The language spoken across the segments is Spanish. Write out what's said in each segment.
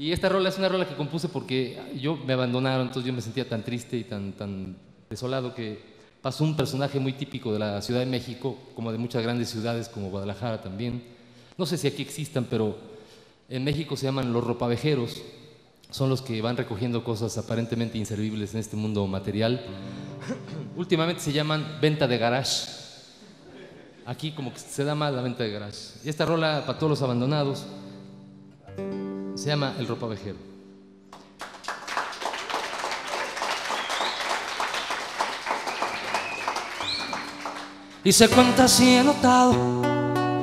Y esta rola es una rola que compuse porque yo me abandonaron, entonces yo me sentía tan triste y tan, tan desolado que pasó un personaje muy típico de la Ciudad de México, como de muchas grandes ciudades como Guadalajara también. No sé si aquí existan, pero en México se llaman los ropavejeros. Son los que van recogiendo cosas aparentemente inservibles en este mundo material. Últimamente se llaman venta de garage. Aquí como que se da más la venta de garage. Y esta rola para todos los abandonados se llama El ropavejero. Y se cuenta si he notado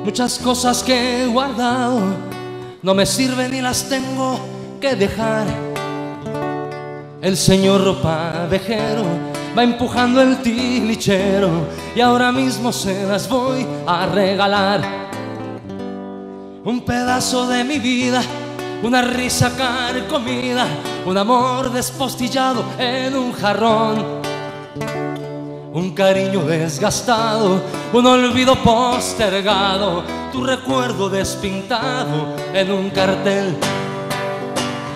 muchas cosas que he guardado. No me sirven ni las tengo que dejar. El señor ropavejero va empujando el tilichero y ahora mismo se las voy a regalar. Un pedazo de mi vida, una risa carcomida, un amor despostillado en un jarrón. Un cariño desgastado, un olvido postergado, tu recuerdo despintado en un cartel.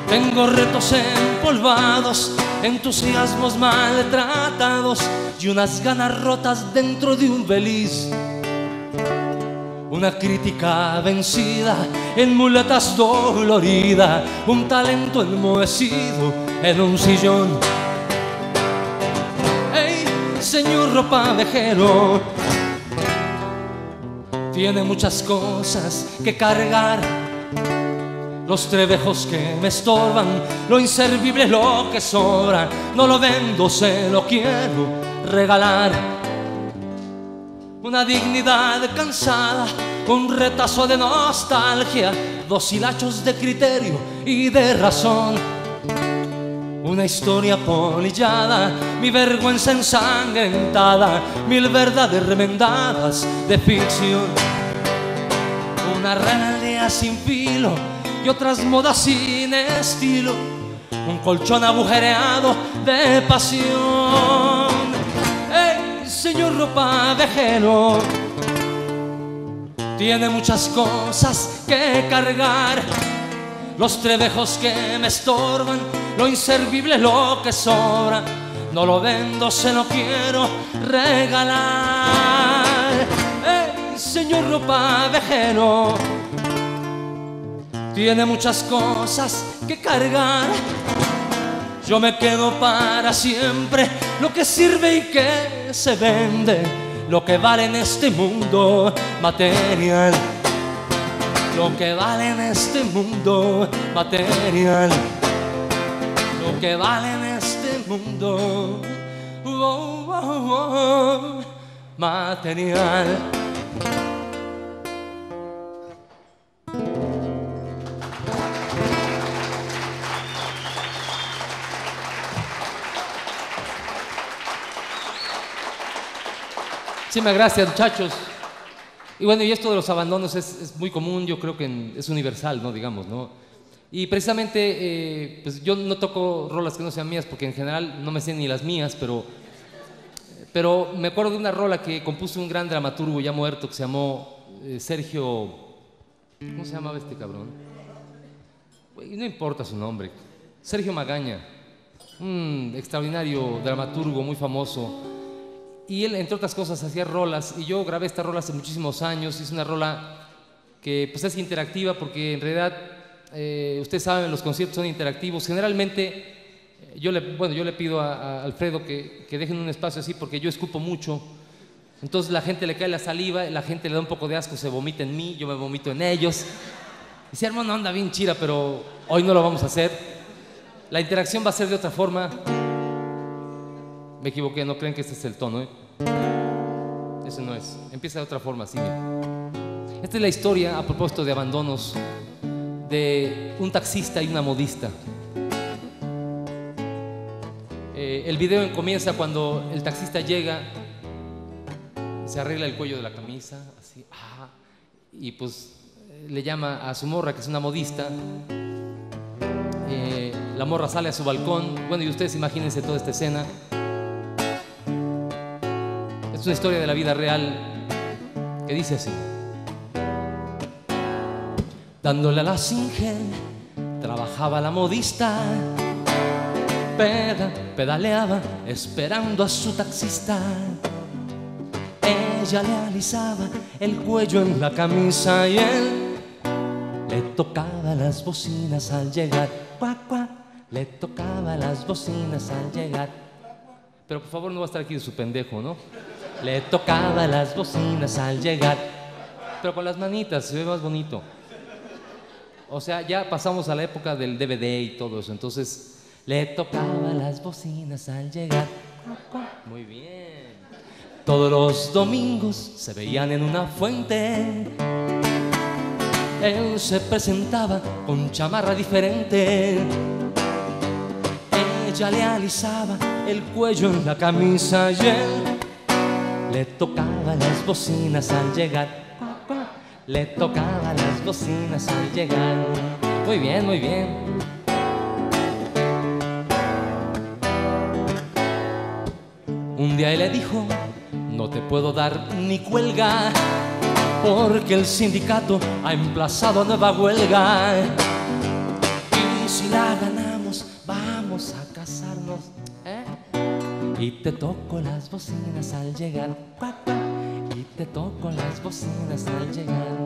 Tengo retos empolvados, entusiasmos maltratados y unas ganas rotas dentro de un beliz. Una crítica vencida en muletas dolorida, un talento enmohecido en un sillón. ¡Ey, señor ropavejero! Tiene muchas cosas que cargar los trebejos que me estorban, lo inservible, lo que sobra, no lo vendo, se lo quiero regalar. Una dignidad cansada, un retazo de nostalgia, dos hilachos de criterio y de razón. Una historia polillada, mi vergüenza ensangrentada, mil verdades remendadas de ficción. Una rebeldía sin filo y otras modas sin estilo, un colchón agujereado de pasión. ¡Ey, señor ropavejero! Tiene muchas cosas que cargar, los trebejos que me estorban, lo inservible, lo que sobra. No lo vendo, se lo quiero regalar. ¡Ey, señor ropavejero! tiene muchas cosas que cargar. Yo me quedo para siempre lo que sirve y que se vende, lo que vale en este mundo material. Lo que vale en este mundo material. Lo que vale en este mundo oh, oh, oh, material. Muchísimas gracias, muchachos. Y bueno, y esto de los abandonos es, es muy común, yo creo que es universal, ¿no? Digamos, ¿no? Y precisamente, eh, pues yo no toco rolas que no sean mías, porque en general no me sé ni las mías, pero, pero me acuerdo de una rola que compuso un gran dramaturgo ya muerto que se llamó eh, Sergio. ¿Cómo se llamaba este cabrón? No importa su nombre. Sergio Magaña, un extraordinario dramaturgo muy famoso. Y él, entre otras cosas, hacía rolas. Y yo grabé esta rola hace muchísimos años. Es una rola que pues, es interactiva porque en realidad, eh, ustedes saben, los conciertos son interactivos. Generalmente, eh, yo le, bueno, yo le pido a, a Alfredo que, que dejen un espacio así porque yo escupo mucho. Entonces la gente le cae la saliva, la gente le da un poco de asco, se vomita en mí, yo me vomito en ellos. Y se arma una onda bien chira, pero hoy no lo vamos a hacer. La interacción va a ser de otra forma. Me equivoqué, no creen que este es el tono, ¿eh? Ese no es. Empieza de otra forma, así. Esta es la historia, a propósito de abandonos, de un taxista y una modista. Eh, el video comienza cuando el taxista llega, se arregla el cuello de la camisa, así, ah, y pues eh, le llama a su morra, que es una modista. Eh, la morra sale a su balcón. Bueno, y ustedes imagínense toda esta escena. Es una historia de la vida real que dice dándole a la trabajando trabajaba la modista, peda, pedaleaba esperando a su taxista. Ella le alisaba el cuello en la camisa y él le tocaba las bocinas al llegar. Le tocaba las bocinas al llegar. Pero por favor no va a estar aquí de su pendejo, ¿no? Le tocaba las bocinas al llegar. Pero con las manitas, se ve más bonito. O sea, ya pasamos a la época del DVD y todo eso. Entonces, le tocaba las bocinas al llegar. Muy bien. Todos los domingos se veían en una fuente. Él se presentaba con chamarra diferente. Ella le alisaba el cuello en la camisa y él le tocaba las bocinas al llegar. Le tocaba las bocinas al llegar. Muy bien, muy bien. Un día él le dijo, no te puedo dar ni cuelga, porque el sindicato ha emplazado a nueva huelga. Y si la ganamos, vamos a casarnos. Y te toco las bocinas al llegar. Y te toco las bocinas al llegar.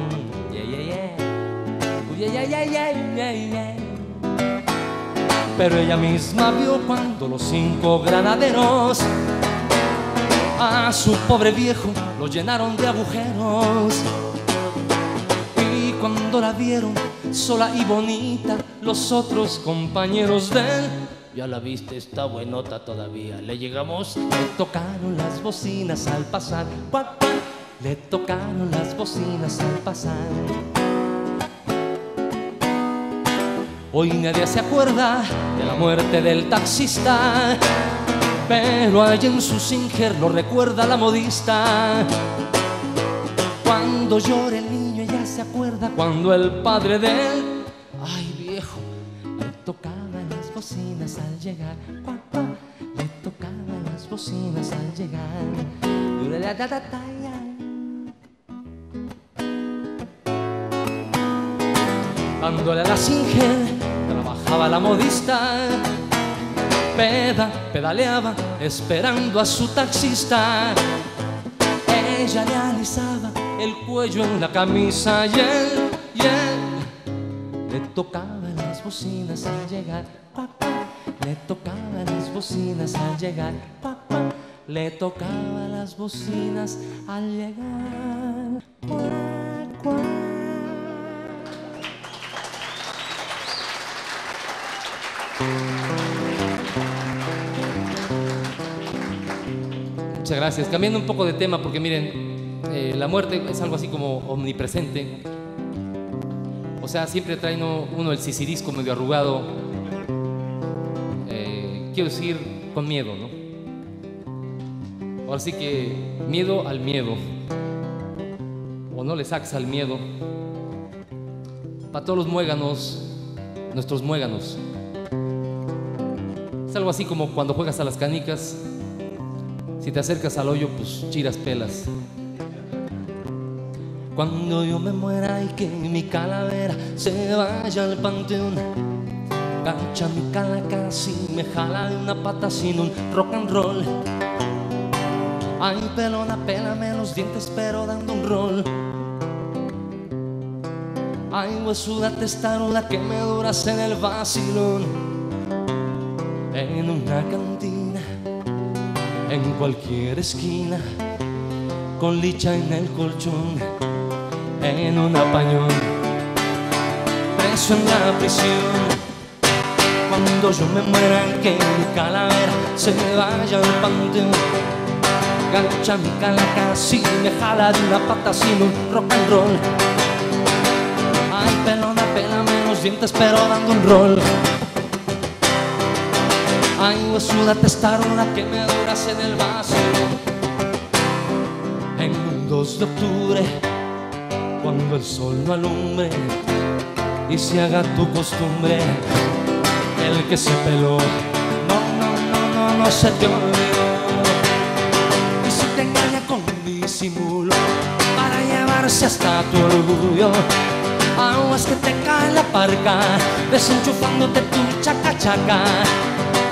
Mm, yeah, yeah, yeah. Yeah, yeah, yeah, yeah, yeah. Pero ella misma vio cuando los cinco granaderos a su pobre viejo lo llenaron de agujeros. Y cuando la vieron sola y bonita, los otros compañeros de él ya la viste, está buenota todavía. Le llegamos, le tocaron las bocinas al pasar. Le tocaron las bocinas al pasar. Hoy nadie se acuerda de la muerte del taxista, pero allí en su singer lo recuerda la modista. Cuando llora el niño ella se acuerda cuando el padre de él, ay viejo, le las bocinas al llegar. Le tocaba las bocinas al llegar. Dándole a la singer, trabajaba la modista. Peda, pedaleaba, esperando a su taxista. Ella le alisaba el cuello en la camisa y él, y él le tocaba bocinas al llegar. Cuac, le tocaba las bocinas al llegar. Cuac, le tocaba las bocinas al llegar. Cuac, cuac. Muchas gracias. Cambiando un poco de tema, porque miren, eh, la muerte es algo así como omnipresente. O sea, siempre trae uno, el sisirisco medio arrugado. Eh, quiero decir, con miedo, ¿no? Ahora sí que miedo al miedo. O no le saques al miedo. Para todos los muéganos, nuestros muéganos. Es algo así como cuando juegas a las canicas. Si te acercas al hoyo, pues chiras pelas. Cuando yo me muera y que mi calavera se vaya al panteón, cacha mi cala casi me jala de una pata sin un rock and roll. Ay, pelona, pélame los dientes, pero dando un rol. Ay, huesuda testaruda que me duras en el vacilón. En una cantina, en cualquier esquina, con licha en el colchón, en un apañón, preso en la prisión. Cuando yo me muera que mi calavera se vaya al panteón, gancha mi calaca y me jala de una pata sin un rock and roll. Ay, pelona, pélame los dientes, pero dando un rol. Ay, huesuda testaruda que me duras en el vaso. En un 2 de octubre, cuando el sol no alumbre y se haga tu costumbre, el que se peló, no, no, no, no, no se te olvidó. Y si te engaña con disimulo para llevarse hasta tu orgullo, Aguas que te cae la parca, desenchufándote tu chaca chaca.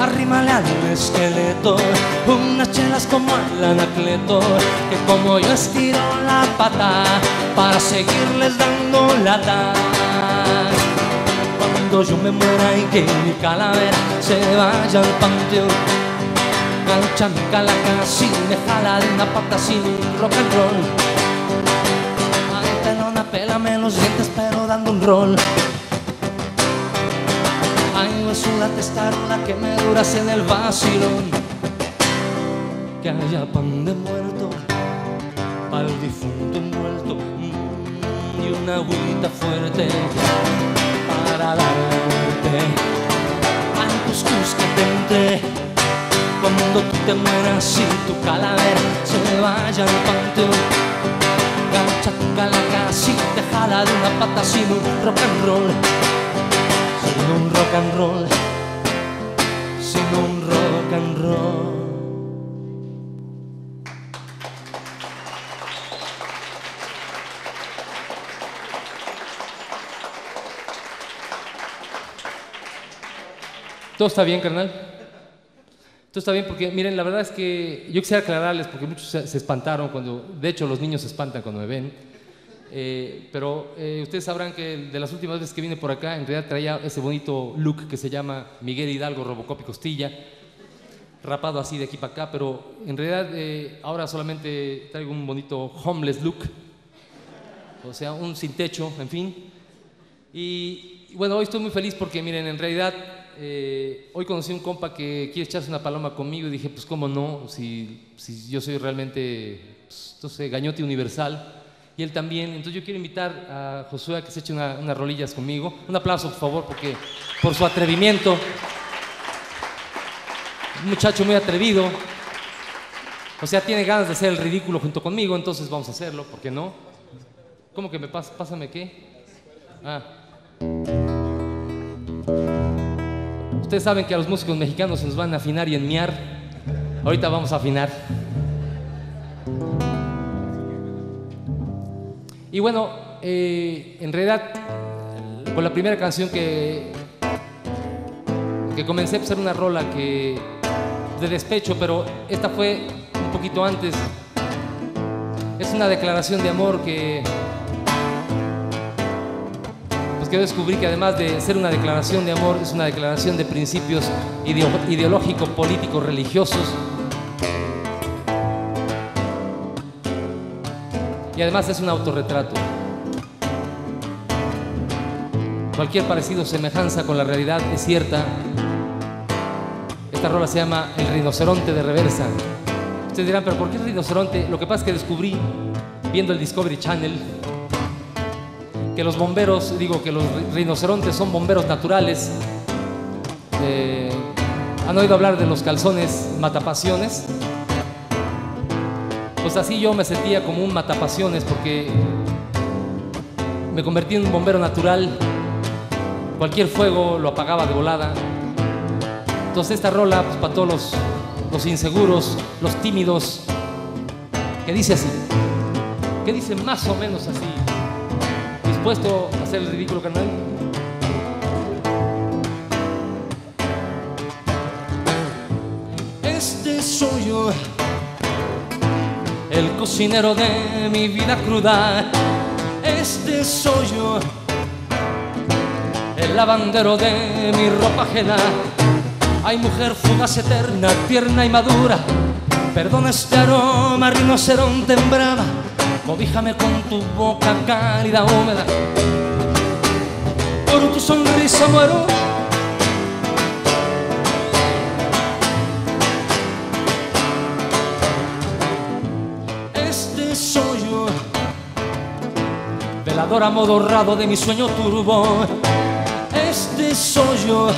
Arrímale al esqueleto unas chelas como el anacleto, que como yo estiro la pata para seguirles dando lata. Cuando yo me muera y que mi calavera se vaya al panteón, cancha mi calaca sin me jala de una pata sin rock and roll. Ay, pelona, pélame los dientes pero dando un rol. Ay, huesuda testaruda que me duras en el vacilón. Que haya pan de muerto para el difunto envuelto mm, y una agüita fuerte para darte al cuscús que te entré cuando tú te mueras y tu calavera se vaya al panteón. Calaca si te jala de una pata sin un rock and roll, un rock and roll, sin un rock and roll. Todo está bien, carnal. Todo está bien porque, miren, la verdad es que yo quisiera aclararles porque muchos se, espantaron cuando, de hecho, los niños se espantan cuando me ven. Eh, pero eh, ustedes sabrán que de las últimas veces que vine por acá, en realidad traía ese bonito look que se llama Miguel Hidalgo Robocop y Costilla, rapado así de aquí para acá, pero en realidad eh, ahora solamente traigo un bonito homeless look, o sea, un sin techo, en fin. Y, bueno, hoy estoy muy feliz porque, miren, en realidad eh, hoy conocí un compa que quiere echarse una paloma conmigo y dije, pues cómo no, si, si yo soy realmente, pues, no sé, gañote universal y él también. Entonces yo quiero invitar a Josué a que se eche una- unas rolillas conmigo. Un aplauso, por favor, porque por su atrevimiento. Un muchacho muy atrevido. O sea, tiene ganas de hacer el ridículo junto conmigo, entonces vamos a hacerlo, ¿por qué no? ¿Cómo que me pasa? Pásame qué? Ah. Ustedes saben que a los músicos mexicanos se nos van a afinar y enmiar. Ahorita vamos a afinar. Y bueno, eh, en realidad, con la primera canción que, que comencé a hacer una rola que de despecho, pero esta fue un poquito antes. Es una declaración de amor que pues que descubrí que además de ser una declaración de amor, es una declaración de principios ideo- ideológicos, políticos, religiosos. Y además es un autorretrato. Cualquier parecido, semejanza con la realidad es cierta. Esta rola se llama El rinoceronte de reversa. Ustedes dirán, pero ¿por qué el rinoceronte? Lo que pasa es que descubrí, viendo el Discovery Channel, que los bomberos, digo que los ri- rinocerontes son bomberos naturales. Eh, ¿Han oído hablar de los calzones matapasiones? Pues así yo me sentía como un matapasiones porque me convertí en un bombero natural. Cualquier fuego lo apagaba de volada. Entonces esta rola, pues para todos los, los inseguros, los tímidos, que dice así, que dice más o menos así. ¿Dispuesto a hacer el ridículo, carnal? Este soy yo, el cocinero de mi vida cruda. Este soy yo, el lavandero de mi ropa ajena. Hay mujer fugaz eterna, tierna y madura. Perdona este aroma rinoceronte en brava. Cobíjame con tu boca cálida, húmeda. Por tu sonrisa muero. Velador amodorrado de mi sueño turbo. Este soy yo,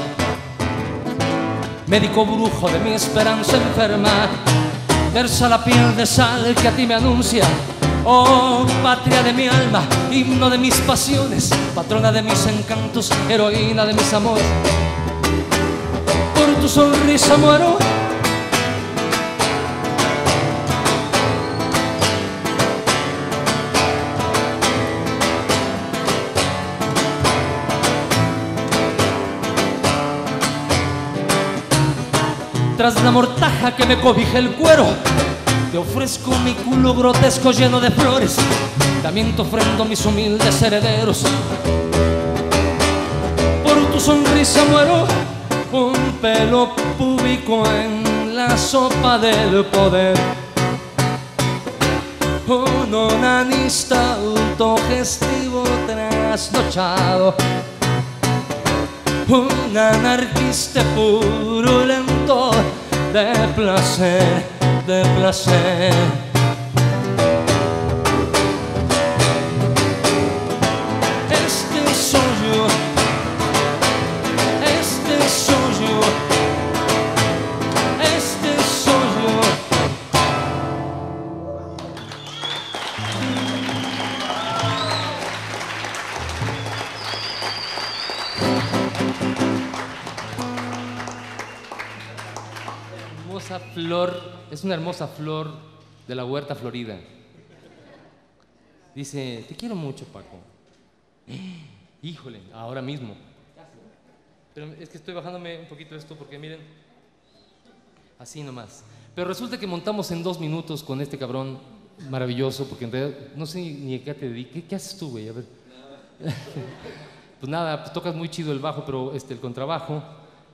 médico brujo de mi esperanza enferma. Versa la piel de sal que a ti me anuncia. Oh, patria de mi alma, himno de mis pasiones, patrona de mis encantos, heroína de mis amores. Por tu sonrisa muero. Tras la mortaja que me cobija el cuero, te ofrezco mi culo grotesco lleno de flores. También te ofrendo mis humildes herederos. Por tu sonrisa muero, un pelo público en la sopa del poder. Un onanista autogestivo trasnochado un anarquista purulento de placer, de placer. Flor, es una hermosa flor de la huerta florida. Dice, te quiero mucho, Paco. Híjole, ahora mismo. Pero es que estoy bajándome un poquito esto porque miren, así nomás. Pero resulta que montamos en dos minutos con este cabrón maravilloso, porque en realidad no sé ni a qué te dediques. ¿Qué, qué haces tú, güey? A ver. pues nada, pues tocas muy chido el bajo, pero este, el contrabajo.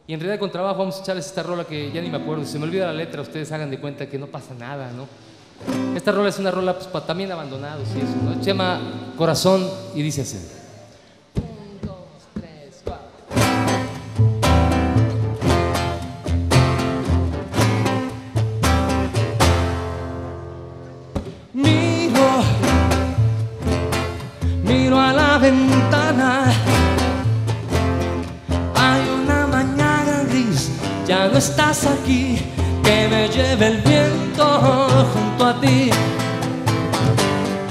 Y en realidad con trabajo vamos a echarles esta rola que ya ni me acuerdo. Si se me olvida la letra, ustedes hagan de cuenta que no pasa nada, ¿no? Esta rola es una rola pues, también abandonados y eso, ¿no? Se llama Corazón y dice así. Estás aquí. Que me lleve el viento junto a ti.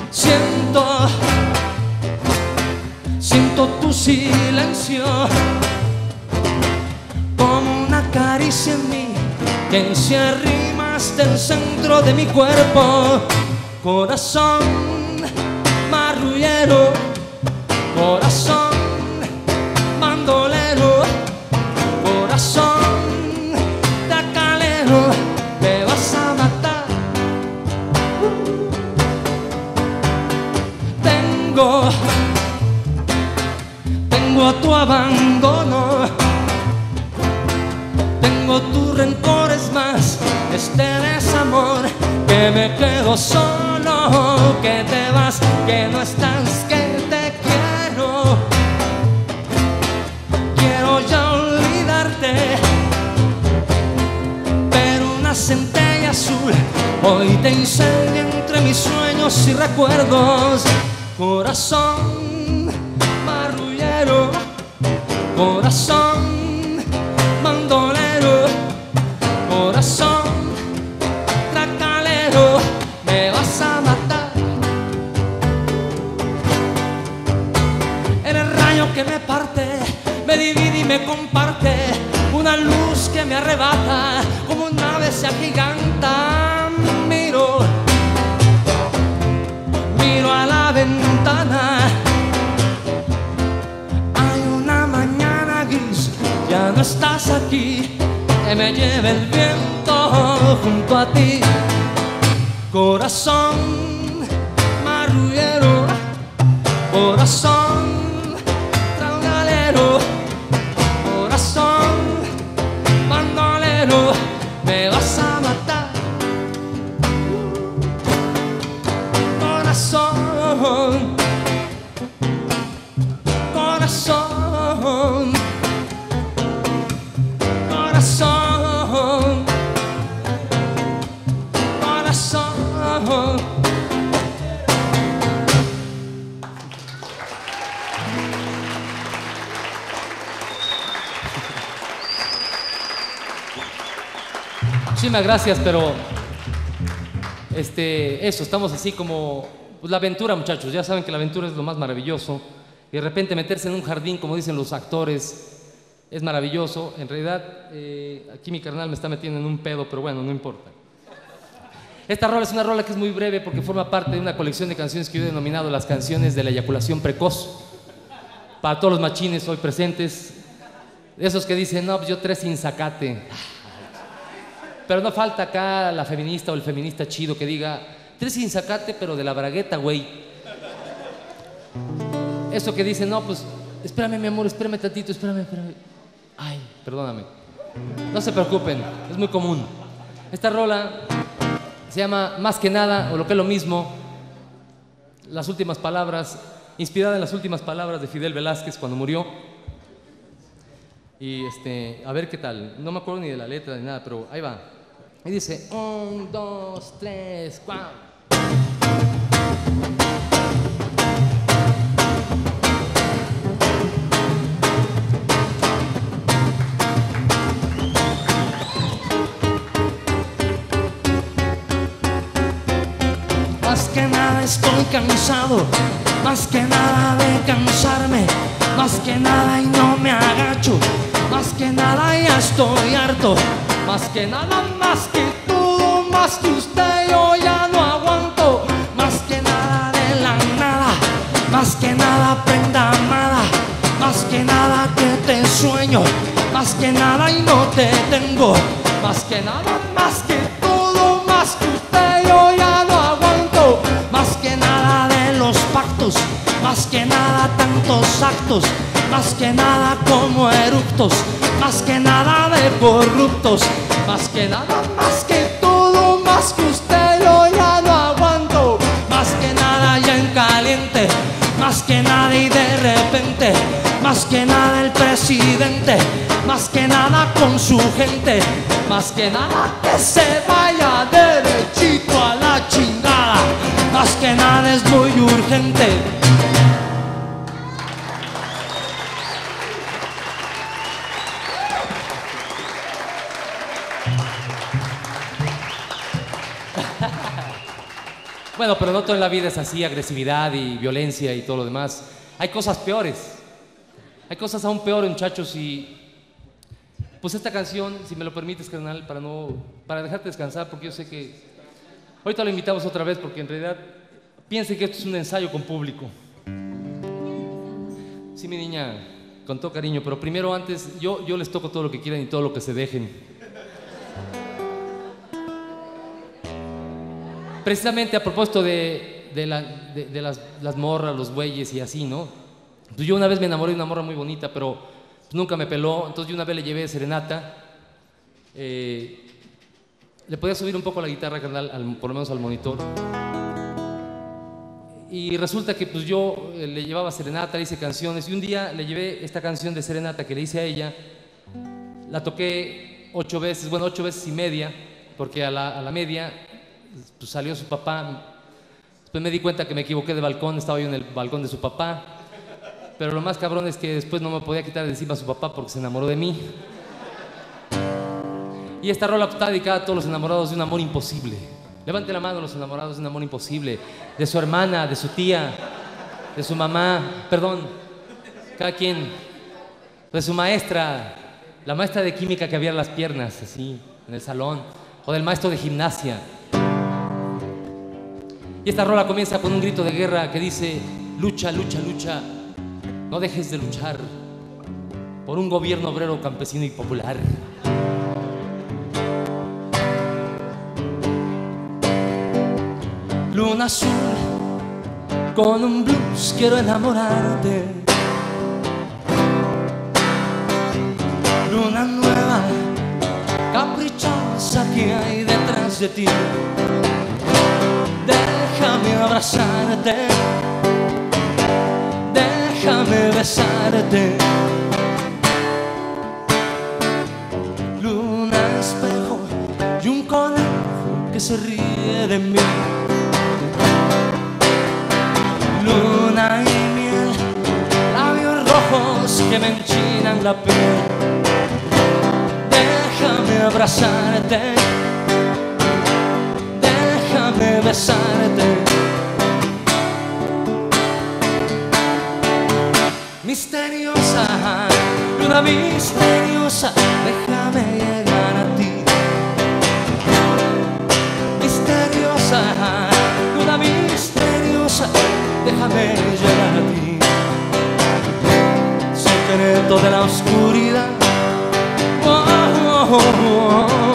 Siento, siento tu silencio como una caricia en mí que se arrima hasta el centro de mi cuerpo. Corazón marrullero, corazón bandolero, corazón Tengo, tengo tu abandono. Tengo tus rencores más, este desamor que me quedo solo, que te vas, que no estás, que te quiero. Quiero ya olvidarte, pero una centella azul hoy te incendia entre mis sueños y recuerdos. Corazón marrullero, corazón mandolero, corazón tracalero, me vas a matar. Eres rayo que me parte, me divide y me comparte, una luz que me arrebata, como una ave se agiganta. A la ventana. Hay una mañana gris, ya no estás aquí, que me lleve el viento junto a ti. Corazón marrullero, corazón traugalero, Muchísimas gracias, pero este, eso, estamos así como pues, la aventura, muchachos. Ya saben que la aventura es lo más maravilloso. Y de repente meterse en un jardín, como dicen los actores, es maravilloso. En realidad, eh, aquí mi carnal me está metiendo en un pedo, pero bueno, no importa. Esta rola es una rola que es muy breve porque forma parte de una colección de canciones que yo he denominado las canciones de la eyaculación precoz. Para todos los machines hoy presentes, esos que dicen, no, pues yo tres sin sacate. Pero no falta acá la feminista o el feminista chido que diga, tres sin sacate, pero de la bragueta, güey. Eso que dice, no, pues, espérame, mi amor, espérame tantito, espérame, espérame. Ay, perdóname. No se preocupen, es muy común. Esta rola se llama Más que nada, o lo que es lo mismo, las últimas palabras, inspirada en las últimas palabras de Fidel Velázquez cuando murió. Y este, a ver qué tal. No me acuerdo ni de la letra ni nada, pero ahí va. Y dice, un, dos, tres, cuatro. Más que nada estoy cansado, más que nada de cansarme, más que nada y no me agacho, más que nada ya estoy harto, más que nada, más que todo, más que usted yo ya no aguanto, más que nada de la nada, más que nada prenda amada, más que nada que te sueño, más que nada y no te tengo, más que nada, más que todo, más que usted yo ya no aguanto, más que nada de los pactos, más que nada actos, más que nada como eructos, más que nada de corruptos, más que nada, más que todo, más que usted yo ya no aguanto, más que nada ya en caliente, más que nada y de repente, más que nada el presidente, más que nada con su gente, más que nada que se vaya Bueno, pero no todo en la vida es así, agresividad y violencia y todo lo demás. Hay cosas peores. Hay cosas aún peores, muchachos, y pues esta canción, si me lo permites, carnal, para no para dejarte descansar, porque yo sé que ahorita lo invitamos otra vez, porque en realidad piensen que esto es un ensayo con público. Sí, mi niña, con todo cariño, pero primero antes, yo, yo les toco todo lo que quieran y todo lo que se dejen. Precisamente a propósito de, de, la- de- de las, morras, los bueyes y así, ¿no? Pues yo una vez me enamoré de una morra muy bonita, pero pues nunca me peló, entonces yo una vez le llevé serenata. eh, le podía subir un poco la guitarra, carnal, al- por lo menos al monitor. Y resulta que pues yo eh, le llevaba serenata, le hice canciones, y un día le llevé esta canción de serenata que le hice a ella, la toqué ocho veces, bueno, ocho veces y media, porque a la media pues, salió su papá. Después me di cuenta que me equivoqué de balcón, estaba yo en el balcón de su papá. Pero lo más cabrón es que después no me podía quitar de encima a su papá porque se enamoró de mí. Y esta rola está dedicada a todos los enamorados de un amor imposible. Levante la mano los enamorados de un amor imposible. De su hermana, de su tía, de su mamá, perdón, cada quien. De su maestra, la maestra de química que abría las piernas, así, en el salón. O del maestro de gimnasia. Y esta rola comienza con un grito de guerra que dice, lucha, lucha, lucha, no dejes de luchar por un gobierno obrero, campesino y popular. Luna azul, con un blues quiero enamorarte. Luna nueva, caprichosa que hay detrás de ti. Déjame abrazarte, déjame besarte. Luna espejo y un conejo que se ríe de mí. Luna y miel, labios rojos que me enchinan la piel. Déjame abrazarte, besarte. Misteriosa, luna misteriosa, déjame llegar a ti. Misteriosa, luna misteriosa, déjame llegar a ti. Secreto de la oscuridad. Oh, oh, oh, oh.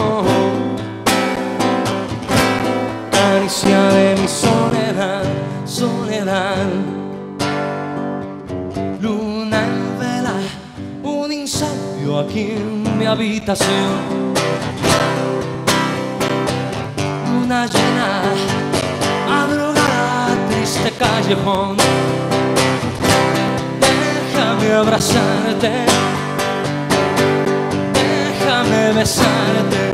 Soledad. Luna en vela, un incendio aquí en mi habitación. Luna llena, madrugada, triste callejón. Déjame abrazarte, déjame besarte.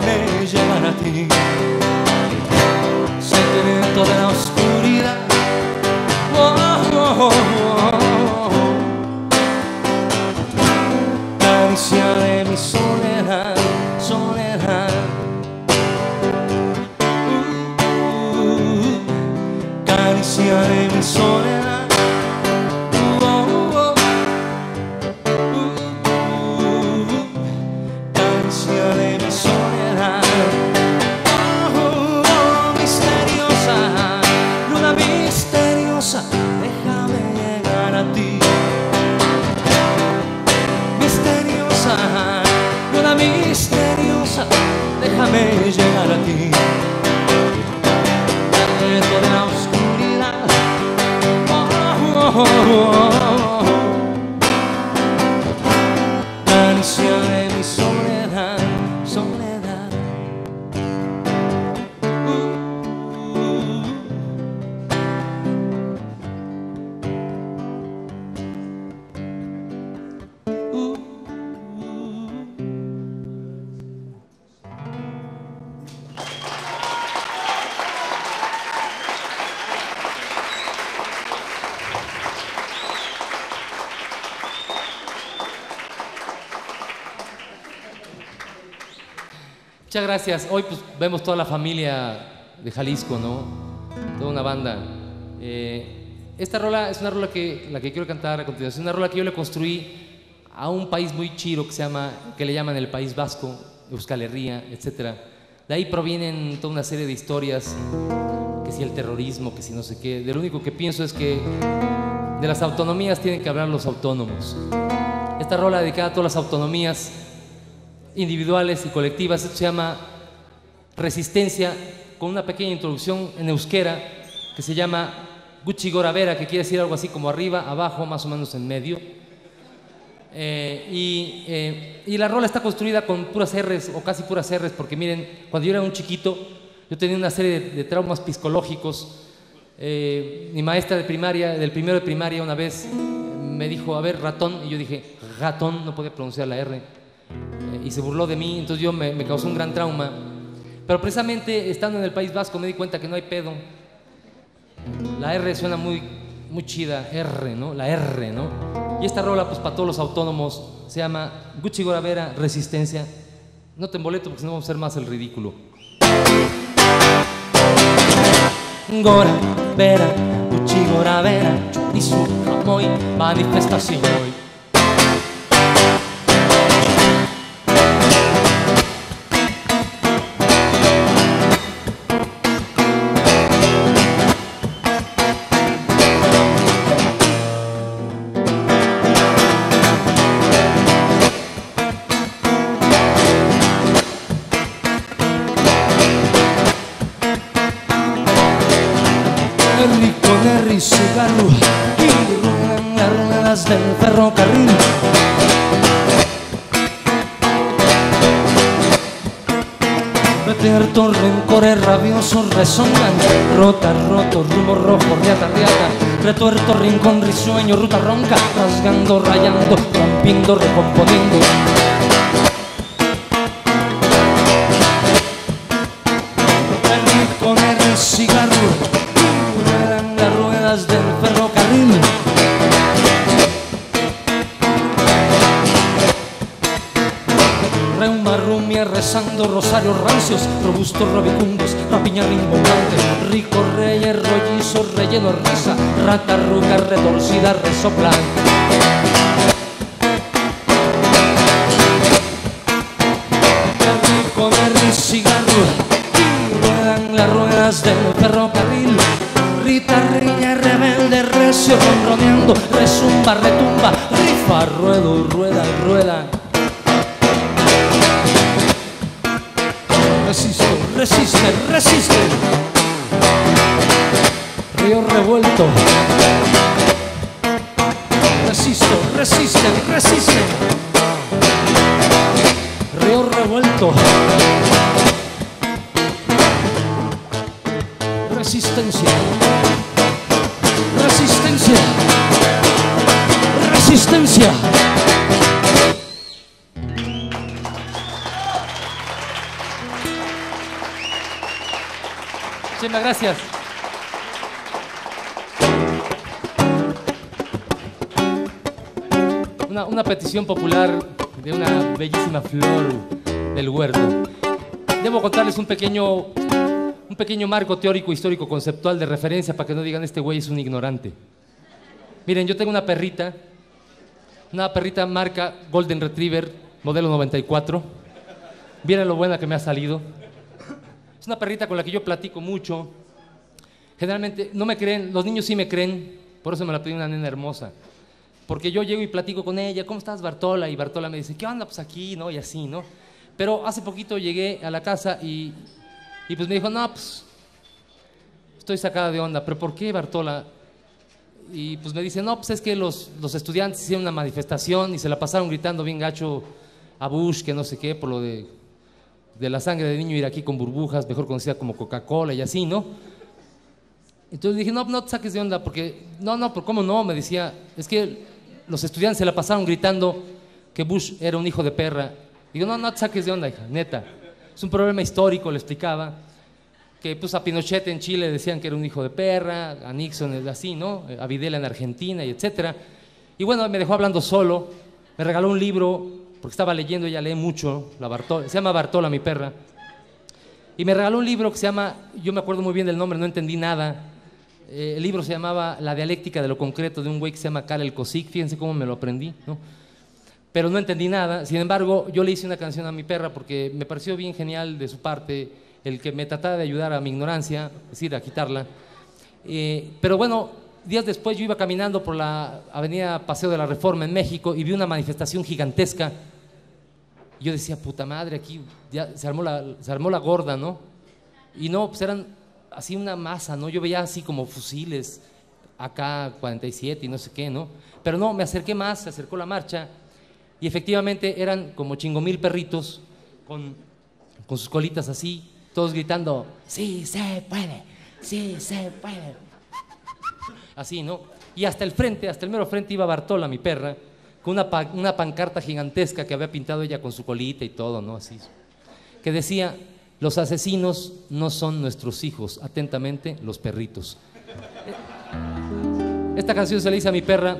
Déjame llegar a ti. Sentimiento de gracias. Hoy pues vemos toda la familia de Jalisco, ¿no? Toda una banda. Eh, esta rola es una rola que la que quiero cantar a continuación, una rola que yo le construí a un país muy chiro que se llama, que le llaman el País Vasco, Euskal Herria, etc. De ahí provienen toda una serie de historias, que si el terrorismo, que si no sé qué. De lo único que pienso es que de las autonomías tienen que hablar los autónomos. Esta rola dedicada a todas las autonomías individuales y colectivas. Esto se llama Resistencia, con una pequeña introducción en euskera que se llama Gucci Goravera, que quiere decir algo así como arriba, abajo, más o menos en medio. Eh, y, eh, y la rola está construida con puras R's o casi puras R's, porque miren, cuando yo era un chiquito, yo tenía una serie de, traumas psicológicos. Eh, mi maestra de primaria, del primero de primaria, una vez me dijo, a ver, ratón, y yo dije, ratón, no podía pronunciar la R, y se burló de mí, entonces yo me, me causó un gran trauma. Pero precisamente estando en el País Vasco me di cuenta que no hay pedo. La R suena muy, muy chida, R, ¿no? La R, ¿no? Y esta rola, pues para todos los autónomos, se llama Gucci Goravera Resistencia. No te emboleto porque si no vamos a hacer más el ridículo. Gora, Gucci, gora, vera, chorizo, jamoy, manifestación. Resonan Rota, roto, rumor rojo, riata, riata. Retuerto, rincón, risueño, ruta ronca. Rasgando, rayando, rompiendo, recomponiendo. Con herri cigarro. Ruedan las ruedas del ferrocarril. Reuma, rumia, rezando rosarios rancios, robustos, robicundos, rico reyes, rollizos, relleno, risa, rata, ruca, retorcida, resoplante. del ferrocarril. Rita, riña, rebelde, recio, ronroneando, resumba, retumba, rifa, ruedo, rueda, rueda. Resisto, resiste, resiste. Río revuelto. Resistencia. Resistencia. Resistencia. Muchísimas gracias. Una, petición popular de una bellísima flor del huerto. Debo contarles un pequeño, un pequeño marco teórico, histórico, conceptual de referencia para que no digan este güey es un ignorante. Miren, yo tengo una perrita, una perrita marca Golden Retriever, modelo 94. Miren lo buena que me ha salido. Es una perrita con la que yo platico mucho. Generalmente no me creen, los niños sí me creen, por eso me la pedí una nena hermosa. Porque yo llego y platico con ella, ¿cómo estás Bartola? Y Bartola me dice, ¿qué onda? Pues aquí, ¿no? Y así, ¿no? Pero hace poquito llegué a la casa y, y pues me dijo, no, pues estoy sacada de onda, pero ¿por qué Bartola? Y pues me dice, no, pues es que los, los estudiantes hicieron una manifestación y se la pasaron gritando bien gacho a Bush, que no sé qué, por lo de, de la sangre de niño iraquí con burbujas, mejor conocida como Coca-Cola y así, ¿no? Entonces dije, no, no te saques de onda, porque, no, no, pero ¿cómo no? Me decía, es que los estudiantes se la pasaron gritando que Bush era un hijo de perra. Digo, no, no te saques de onda, hija, neta. Es un problema histórico, le explicaba. Que pues a Pinochet en Chile decían que era un hijo de perra, a Nixon así, ¿no? A Videla en Argentina y etcétera. Y bueno, me dejó hablando solo, me regaló un libro, porque estaba leyendo, ella lee mucho, la Bartola, se llama Bartola, mi perra. Y me regaló un libro que se llama, yo me acuerdo muy bien del nombre, no entendí nada. Eh, el libro se llamaba La dialéctica de lo concreto de un güey que se llama Karel Kosik, fíjense cómo me lo aprendí, ¿no? Pero no entendí nada. Sin embargo, yo le hice una canción a mi perra porque me pareció bien genial de su parte el que me tratara de ayudar a mi ignorancia, es decir, a quitarla. Eh, pero bueno, días después yo iba caminando por la avenida Paseo de la Reforma en México y vi una manifestación gigantesca. Y yo decía, puta madre, aquí se armó la, se armó la gorda, ¿no? Y no, pues eran así una masa, ¿no? Yo veía así como fusiles, acá 47 y no sé qué, ¿no? Pero no, me acerqué más, se acercó la marcha y efectivamente eran como chingo mil perritos con, con sus colitas así, todos gritando, sí se puede, sí se puede. Así, ¿no? Y hasta el frente, hasta el mero frente iba Bartola, mi perra, con una, una pancarta gigantesca que había pintado ella con su colita y todo, ¿no? Así. Que decía, los asesinos no son nuestros hijos, atentamente, los perritos. Esta canción se le hice a mi perra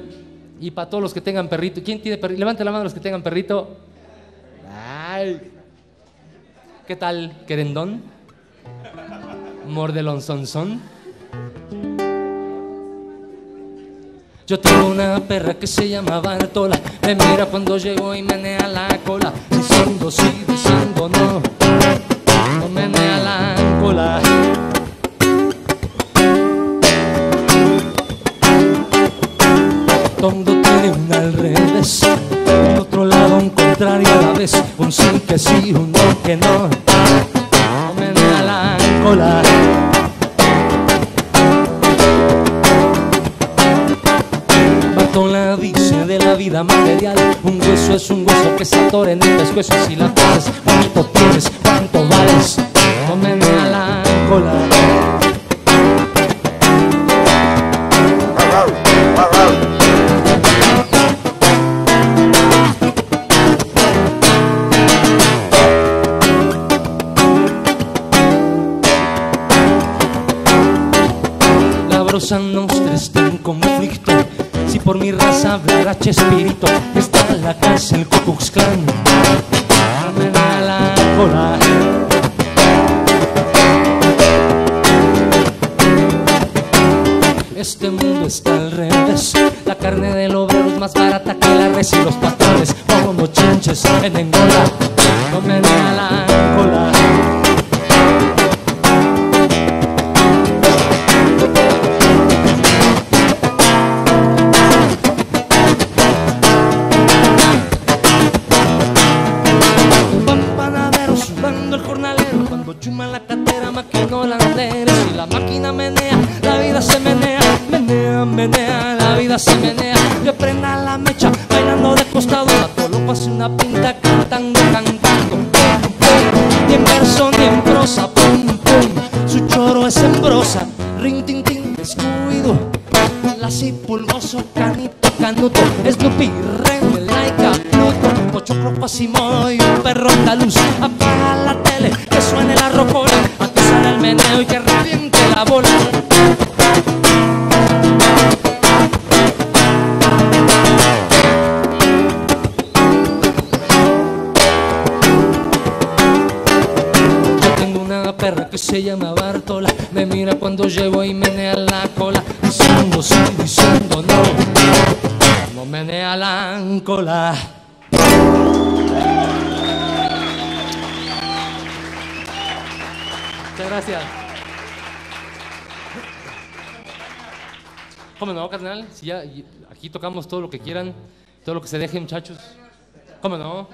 y para todos los que tengan perrito. ¿Quién tiene perrito? Levante la mano los que tengan perrito. Ay. ¿Qué tal, querendón? Mordelonzonzón. Yo tengo una perra que se llama Bartola. Me mira cuando llego y menea la cola. Diciendo sí, diciendo la cola. Todo tiene un al revés. Un otro lado, un contrario a la vez. Un sí que sí, un no que no. Menea la cola. Bartola dice de la vida material Un hueso es un hueso que se atora en el pescuezo Si la tienes, ¿cuánto tienes? ¿Cuánto vales? A la brosa nostra está en conflicto. Si por mi raza hablara Chespirito Está la cárcel Ku Klux Klan. La cola Este mundo está al revés. La carne del obrero es más barata que la res y los patrones Como chinches en Angola. Tómeme a perra que se llama Bartola, me mira cuando llevo y menea la cola, diciendo sí, diciendo no, no menea la cola. Muchas gracias. ¿Cómo no, carnal? Si ya aquí tocamos todo lo que quieran, todo lo que se deje, muchachos. ¿Cómo no?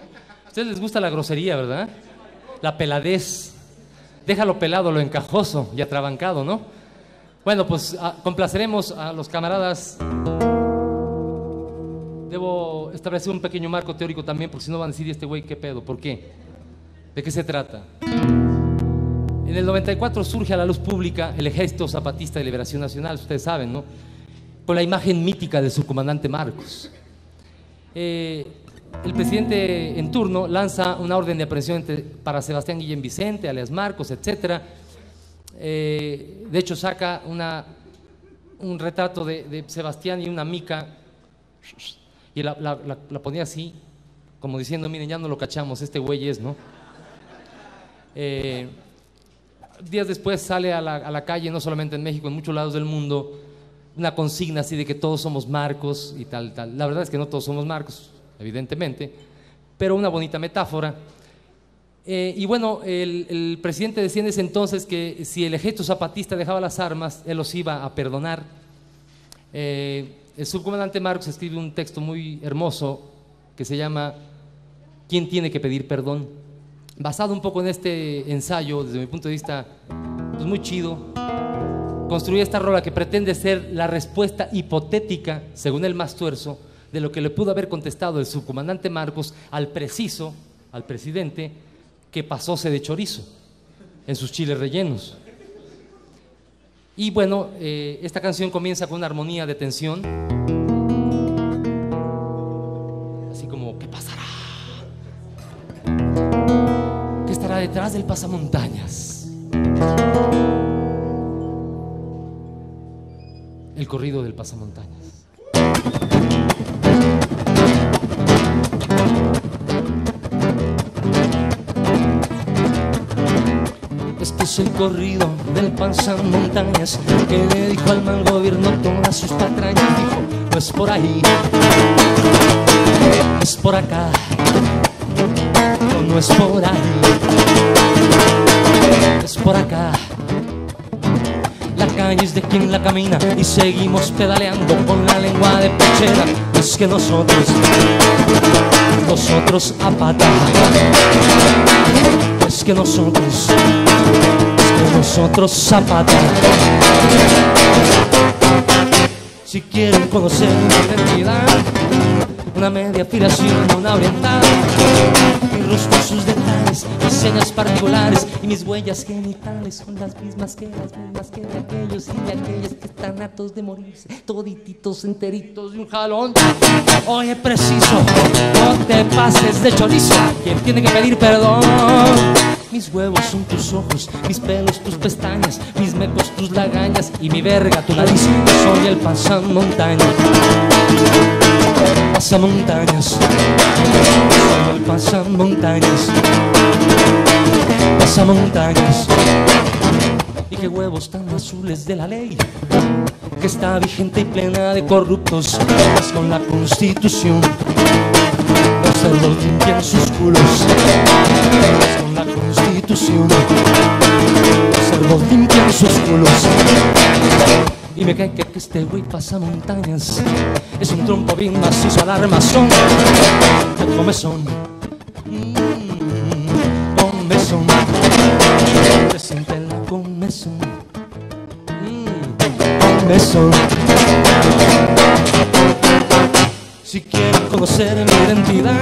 A ustedes les gusta la grosería, ¿verdad? La peladez. Déjalo pelado, lo encajoso y atrabancado, ¿no? Bueno, pues ah, complaceremos a los camaradas. Debo establecer un pequeño marco teórico también, porque si no van a decir, "¿Y este güey, ¿qué pedo? ¿Por qué? ¿De qué se trata? En el 94 surge a la luz pública el Ejército Zapatista de Liberación Nacional, ustedes saben, ¿no? Con la imagen mítica de su comandante Marcos. Eh, el presidente en turno lanza una orden de aprehensión para Sebastián Guillén Vicente, alias Marcos, etc. Eh, de hecho, saca un retrato de, Sebastián y una mica y la, ponía así, como diciendo, miren, ya no lo cachamos, este güey es, ¿no? Eh, días después sale a la calle, no solamente en México, en muchos lados del mundo, una consigna así de que todos somos Marcos y tal, tal. La verdad es que no todos somos Marcos, evidentemente, pero una bonita metáfora. Eh, y bueno, el, el presidente decía en ese entonces que si el ejército zapatista dejaba las armas, él los iba a perdonar. Eh, el subcomandante Marcos escribe un texto muy hermoso que se llama ¿Quién tiene que pedir perdón? Basado un poco en este ensayo, desde mi punto de vista, pues muy chido, construí esta rola que pretende ser la respuesta hipotética, según el más tuerzo, de lo que le pudo haber contestado el subcomandante Marcos al preciso, al presidente, que pasóse de chorizo en sus chiles rellenos. Y bueno, eh, esta canción comienza con una armonía de tensión, así como, ¿qué pasará? ¿Qué estará detrás del pasamontañas? El corrido del pasamontañas. Es el corrido del pasamontañas que le dijo al mal gobierno todas sus patrañas. Dijo, no es por ahí, es por acá, no es por ahí, es por acá. La calle es de quien la camina y seguimos pedaleando con la lengua de pechera. Es que nosotros, nosotros a. Es que nosotros, es que nosotros zapata. Si quieren conocer mi identidad, una media afiliación, una orientada, mi rostro, sus detalles, mis señas particulares y mis huellas genitales son las mismas que las mismas que de aquellos y de aquellas que están hartos de morirse, todititos enteritos de un jalón. Oye, preciso, no te pases de chorizo, quien tiene que pedir perdón. Mis huevos son tus ojos, mis pelos tus pestañas, mis mecos tus lagañas y mi verga tu nariz. Soy el pasamontañas, pasamontañas, soy el pasamontañas, pasamontañas. Y qué huevos tan azules de la ley que está vigente y plena de corruptos con la constitución. Los cerdos limpian sus culos constitución. Cerdos limpian sus culos. Y me cae que, este güey pasa montañas. Es un trompo bien macizo al armazón. De comezón. Mm, comezón. Se siente la comezón. Mm. Si quieren conocer mi identidad,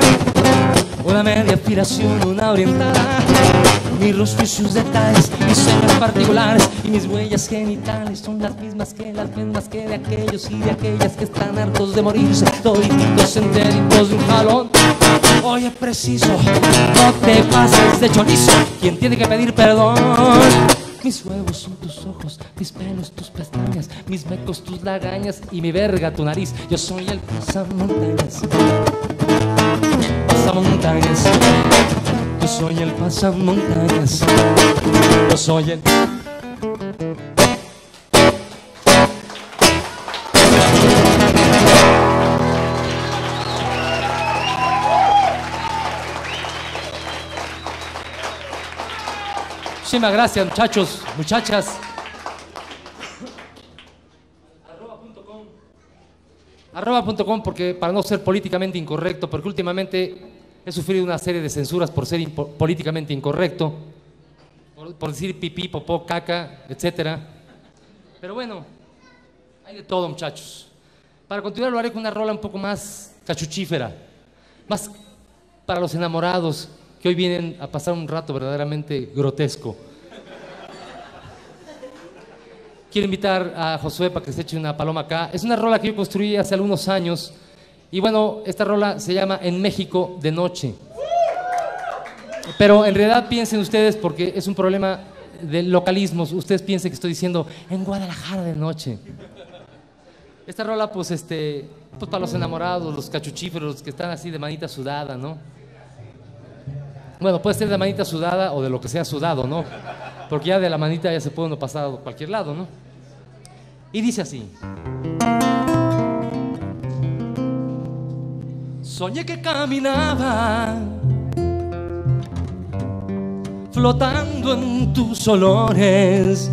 una media aspiración, una orientada, mi rostro y sus detalles, mis señas particulares y mis huellas genitales son las mismas que las mismas que de aquellos y de aquellas que están hartos de morirse, toditos enteritos de un jalón. Oye, preciso, no te pases de chorizo. ¿Quién tiene que pedir perdón? Mis huevos son tus ojos, mis pelos tus pestañas, mis mecos tus lagañas y mi verga tu nariz. Yo soy el pasamontañas. Pasamontañas. Yo soy el pasamontañas. Yo soy el. Muchísimas gracias, muchachos, muchachas. Arroba.com porque para no ser políticamente incorrecto, porque últimamente he sufrido una serie de censuras por ser políticamente incorrecto, por, por, decir pipí, popó, caca, etc. Pero bueno, hay de todo, muchachos. Para continuar lo haré con una rola un poco más cachuchífera, más para los enamorados que hoy vienen a pasar un rato verdaderamente grotesco. Quiero invitar a Josué para que se eche una paloma acá. Es una rola que yo construí hace algunos años. Y bueno, esta rola se llama En México de Noche. Pero en realidad piensen ustedes, porque es un problema de localismos, ustedes piensen que estoy diciendo en Guadalajara de noche. Esta rola, pues, este, pues para los enamorados, los cachuchíferos, los que están así de manita sudada, ¿no? Bueno, puede ser de manita sudada o de lo que sea sudado, ¿no? Porque ya de la manita ya se puede uno pasar a cualquier lado, ¿no? Y dice así. Soñé que caminaba flotando en tus olores.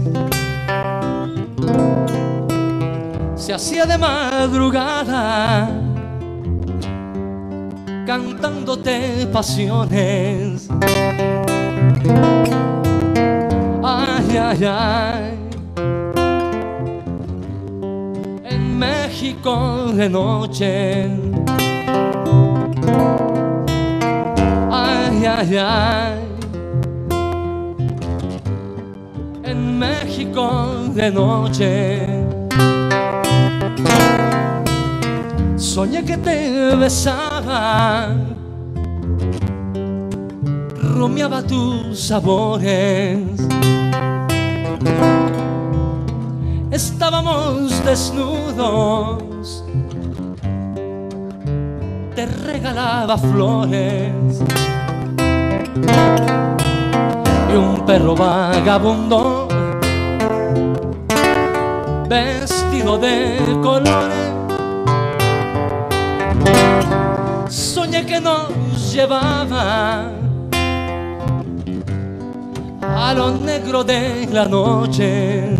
Se hacía de madrugada cantándote pasiones. Ay, ay, ay. En México de noche. En México de noche. Soñé que te besaba, rumiaba tus sabores. Estábamos desnudos, te regalaba flores. Y un perro vagabundo, vestido de colores. Soñé que nos llevaba a lo negro de la noche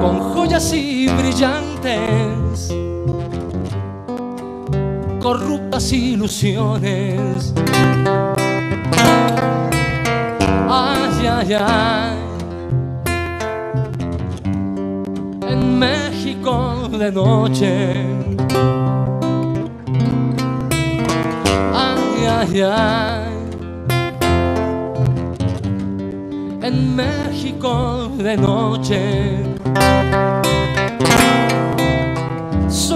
con joyas y brillantes, corruptas ilusiones. Ay, ay, ay. En México de noche ay, ay. En México de noche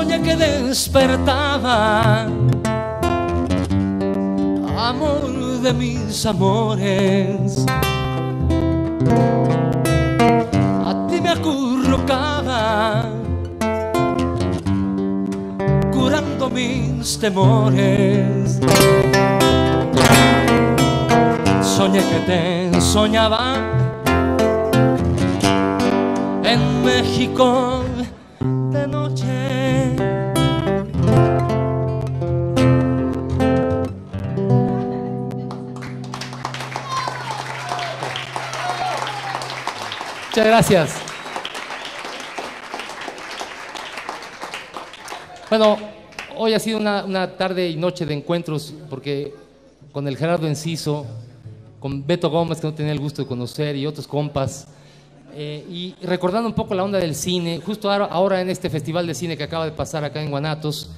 soñé que despertaba. Amor de mis amores. A ti me acurrucaba curando mis temores. Soñé que te soñaba en México Muchas gracias. Bueno, hoy ha sido una, una tarde y noche de encuentros porque con el Gerardo Enciso con Beto Gómez, que no tenía el gusto de conocer, y otros compas. Eh, y recordando un poco la onda del cine, justo ahora, en este festival de cine que acaba de pasar acá en Guanatos,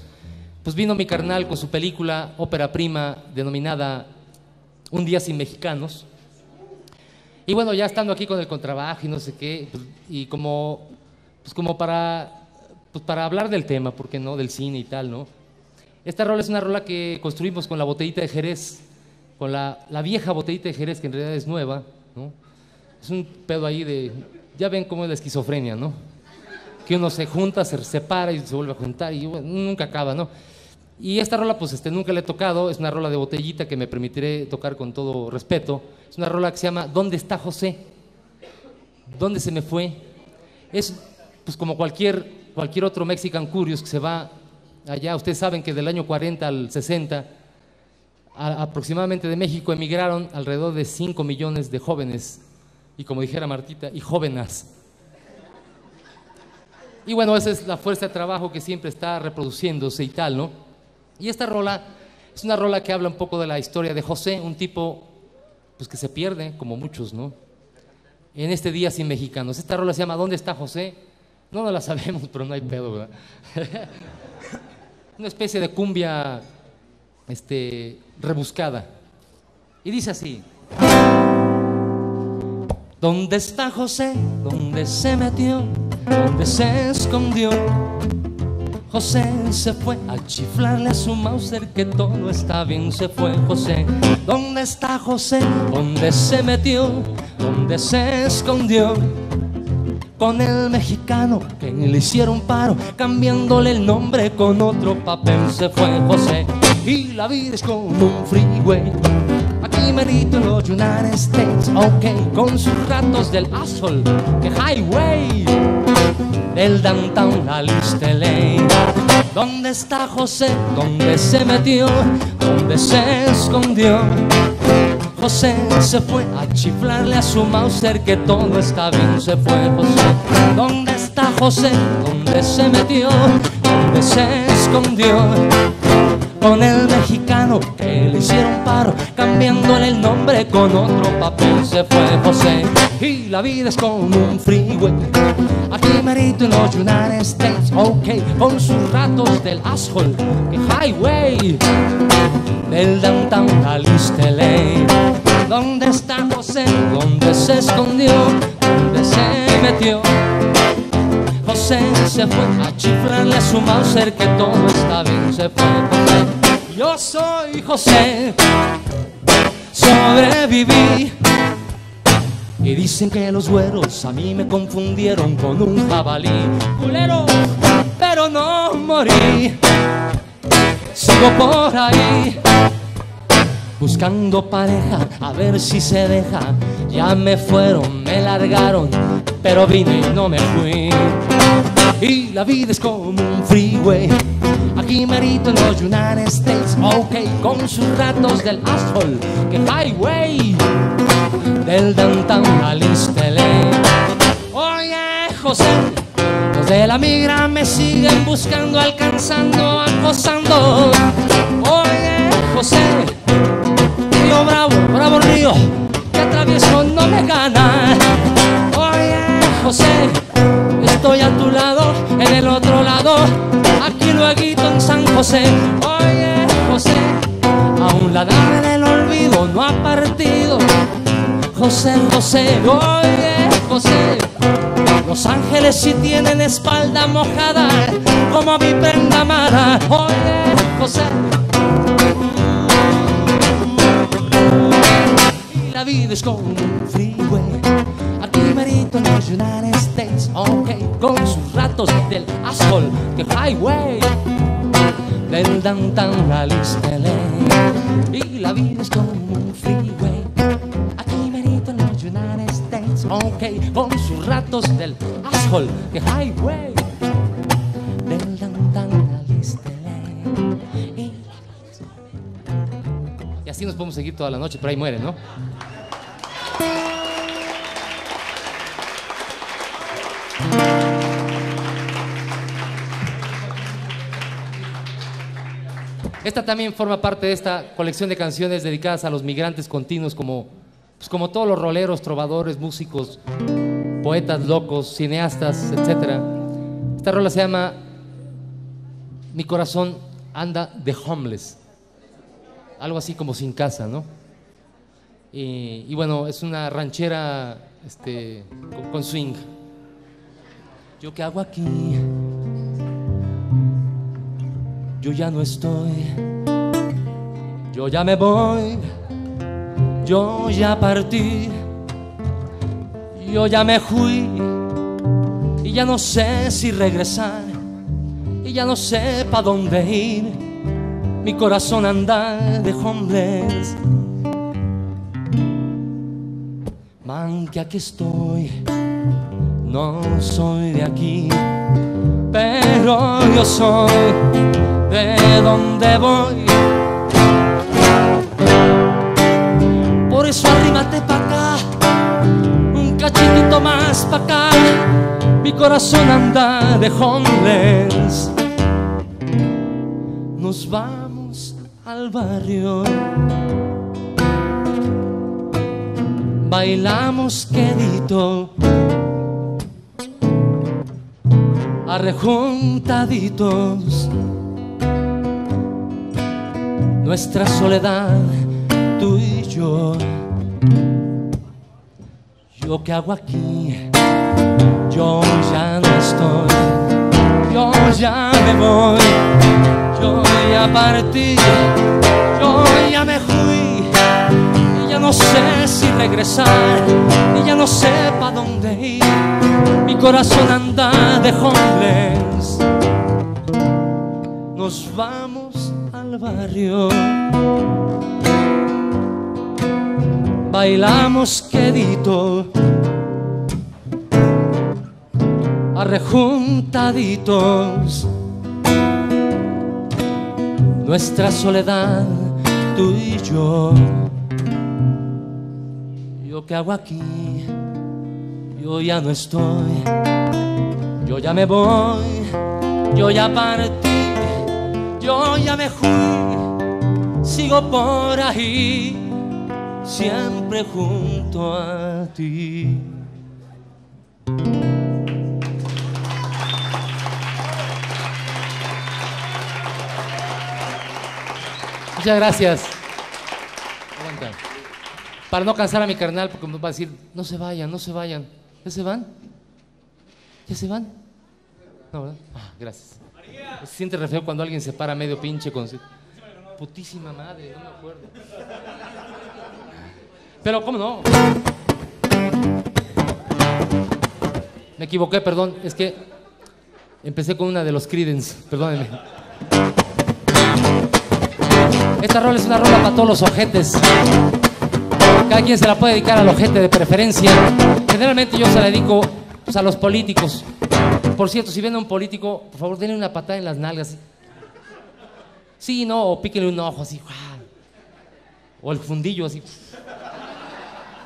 pues vino mi carnal con su película ópera prima denominada Un día sin mexicanos. Y bueno, ya estando aquí con el contrabajo y no sé qué, pues, y como, pues como para, pues para hablar del tema, porque no? Del cine y tal, ¿no? Esta rola es una rola que construimos con la botellita de Jerez, con la, la vieja botellita de Jerez, que en realidad es nueva, ¿no? Es un pedo ahí de, ya ven cómo es la esquizofrenia, ¿no? Que uno se junta, se separa y se vuelve a juntar y nunca acaba, ¿no? Y esta rola, pues este, nunca la he tocado, es una rola de botellita que me permitiré tocar con todo respeto. Es una rola que se llama ¿Dónde está José? ¿Dónde se me fue? Es pues como cualquier, cualquier otro Mexican Curious que se va allá. Ustedes saben que del año 40 al 60, aproximadamente de México emigraron alrededor de 5 millones de jóvenes, y como dijera Martita, y jóvenes. Y bueno, esa es la fuerza de trabajo que siempre está reproduciéndose y tal, ¿no? Y esta rola es una rola que habla un poco de la historia de José, un tipo pues que se pierde, como muchos, ¿no? En este día sin mexicanos. Esta rola se llama ¿Dónde está José? No, no la sabemos, pero no hay pedo, ¿verdad? Una especie de cumbia este, rebuscada. Y dice así. ¿Dónde está José? ¿Dónde se metió? ¿Dónde se escondió? José se fue a chiflarle a su Mauser que todo está bien, se fue José. ¿Dónde está José? ¿Dónde se metió? ¿Dónde se escondió? Con el mexicano que le hicieron paro, cambiándole el nombre con otro papel, se fue José. Y la vida es como un freeway. Aquí merito en los United States, ok, con sus ratos del asshole, que highway del downtown al ¿Dónde está José? ¿Dónde se metió? ¿Dónde se escondió? José se fue a chiflarle a su Mauser que todo está bien, se fue José. ¿Dónde está José? ¿Dónde se metió? ¿Dónde se escondió? Con el mexicano que le hicieron paro, cambiándole el nombre con otro papel se fue José. Y la vida es como un freeway, aquí merito en los United States, ok, con sus ratos del asshole, que highway, del downtown al East ¿Dónde está José? ¿Dónde se escondió? ¿Dónde se metió? Se fue a chiflarle a su Mauser que todo está bien, se fue. Yo soy José, sobreviví. Y dicen que los güeros a mí me confundieron con un jabalí. Culero, pero no morí. Sigo por ahí buscando pareja, a ver si se deja. Ya me fueron, me largaron, pero vine y no me fui. Y la vida es como un freeway, aquí merito en los United States, ok, con sus ratos del asphalt, que highway, del downtown al Oye, José, los de la migra me siguen buscando, alcanzando, acosando. Oye, José, bravo, bravo río, que atravieso no me gana. Oye, José, estoy a tu lado, en el otro lado, aquí luego en San José. Oye, José, aún la dama del olvido no ha partido. José, José, oye, José. Los ángeles si tienen espalda mojada, como mi prenda amada. Oye, José. La vida es como un freeway. Aquí merito en los United States, ok, con sus ratos del asphalt, que highway, del downtown al East Y la vida es como un freeway. Aquí merito en los United States, ok, con sus ratos del asphalt, que highway, del downtown al East Y así nos podemos seguir toda la noche, pero ahí muere, ¿no? Esta también forma parte de esta colección de canciones dedicadas a los migrantes continuos, como, pues como todos los roleros, trovadores, músicos, poetas locos, cineastas, etc. Esta rola se llama Mi corazón anda de homeless. Algo así como sin casa, ¿no? Y, bueno, es una ranchera este, con swing. ¿Yo qué hago aquí? yo ya no estoy, yo ya me voy, yo ya partí, yo ya me fui y ya no sé si regresar y ya no sé pa' dónde ir. Mi corazón anda de homeless. Man, que aquí estoy, no soy de aquí, pero yo soy de donde voy. Por eso arrímate pa' acá, un cachitito más pa' acá. Mi corazón anda de homeless. Nos vamos al barrio. Bailamos quedito. Arrejuntaditos. Nuestra soledad, tú y yo. ¿Yo qué hago aquí? Yo ya no estoy, yo ya me voy, yo ya partí, yo ya me fui, no sé si regresar, y ya no sé pa' dónde ir, mi corazón anda de homeless. Nos vamos al barrio, bailamos quedito arrejuntaditos. Nuestra soledad, tú y yo. ¿Yo qué hago aquí? Yo ya no estoy. Yo ya me voy. Yo ya partí. Yo ya me fui. Sigo por ahí. Siempre junto a ti. Muchas gracias. Para no cansar a mi carnal, porque me va a decir, no se vayan, no se vayan. ¿Ya se van? ¿Ya se van? No, ¿verdad? Ah, gracias. Se siente re cuando alguien se para medio pinche con. Putísima madre, no me acuerdo. Pero, ¿cómo no? Me equivoqué, perdón. Es que empecé con una de los Creedence. Perdónenme. Esta rola es una rola para todos los ojetes. Cada quien se la puede dedicar al ojete de preferencia. Generalmente yo se la dedico a los políticos. Por cierto, si ven a un político, por favor denle una patada en las nalgas. Sí, no, o píquenle un ojo así. O el fundillo así.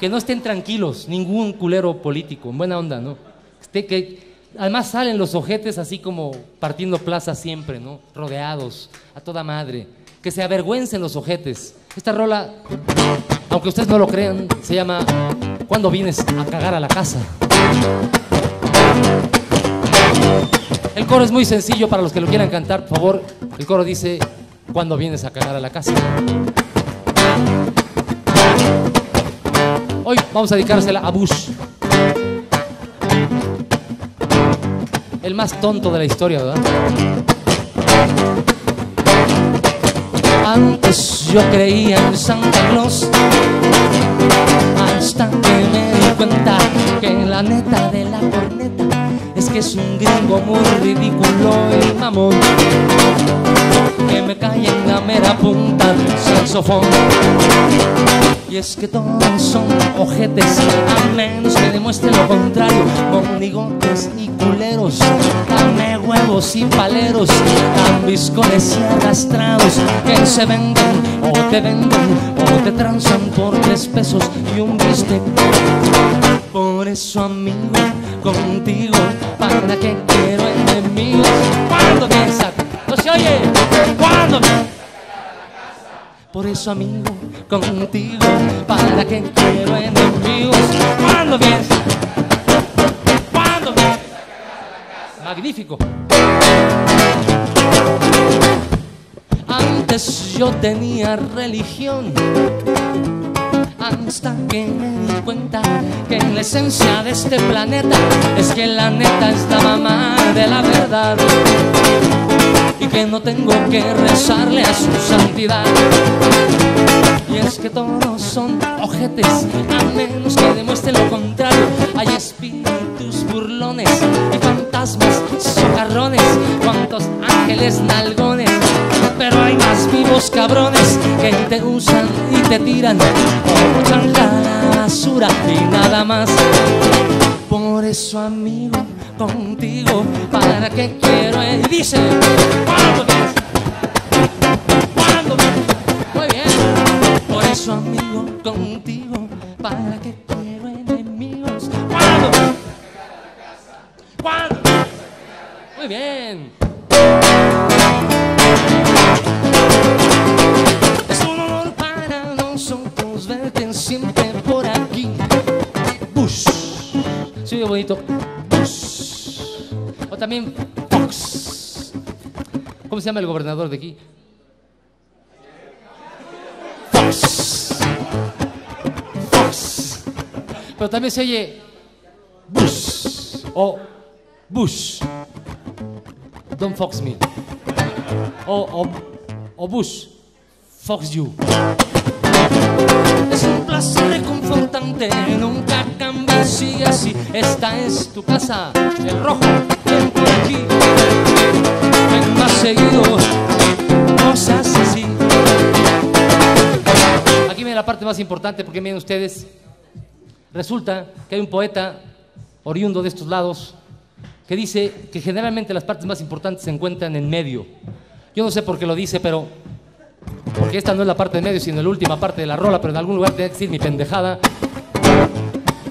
Que no estén tranquilos, ningún culero político, en buena onda, ¿no? Este, que, además salen los ojetes así como partiendo plaza siempre, ¿no? Rodeados, a toda madre que se avergüencen los ojetes. Esta rola, aunque ustedes no lo crean, se llama Cuando vienes a cagar a la casa. El coro es muy sencillo para los que lo quieran cantar, por favor. El coro dice, Cuando vienes a cagar a la casa. Hoy vamos a dedicársela a Bush. El más tonto de la historia, ¿verdad? Antes yo creía en Santa Claus Hasta que me di cuenta que la neta de la corneta Es que es un gringo muy ridículo y mamón Que me cae en la mera punta del saxofón y es que todos son ojetes, a menos que demuestren lo contrario. Monigotes y culeros, carne, huevos y paleros, ambiscones y arrastrados que se venden o te venden o te transan por tres pesos y un bistec. Por eso, amigo, contigo, ¿para qué quiero enemigos? Cuando piensas, no se oye, cuando por eso, amigo, contigo, ¿para qué quiero enemigos? Cuando vienes, cuando Magnífico. Antes yo tenía religión. Hasta que me di cuenta que la esencia de este planeta es que la neta es la de la verdad. Y que no tengo que rezarle a su santidad. Y es que todos son ojetes, a menos que demuestren lo contrario. Hay espíritus burlones y fantasmas socarrones, cuantos ángeles nalgones. Pero hay más vivos cabrones que te usan y te tiran o echan la basura y nada más. Por eso, amigo, contigo, ¿para qué quiero? Y dice. ¿Cuándo vienes? Muy bien. Por eso, amigo, contigo, ¿para qué quiero enemigos? ¿Cuándo? ¿Cuándo? Muy bien. Es un honor para nosotros verte siempre por aquí. Bush. Sí, bonito. También Fox. ¿Cómo se llama el gobernador de aquí? Fox. Fox. Pero también se oye Bush. O Bush. Don't fox me. O, o, o Bush. Fox you. Es un placer reconfortante, nunca cambies, sigue así. Esta es tu casa, el rojo, ven por aquí. Ven más seguido, no seas así. Aquí viene la parte más importante, porque miren ustedes, resulta que hay un poeta oriundo de estos lados que dice que generalmente las partes más importantes se encuentran en medio. Yo no sé por qué lo dice, pero porque esta no es la parte de medio, sino la última parte de la rola, pero en algún lugar tiene que decir mi pendejada.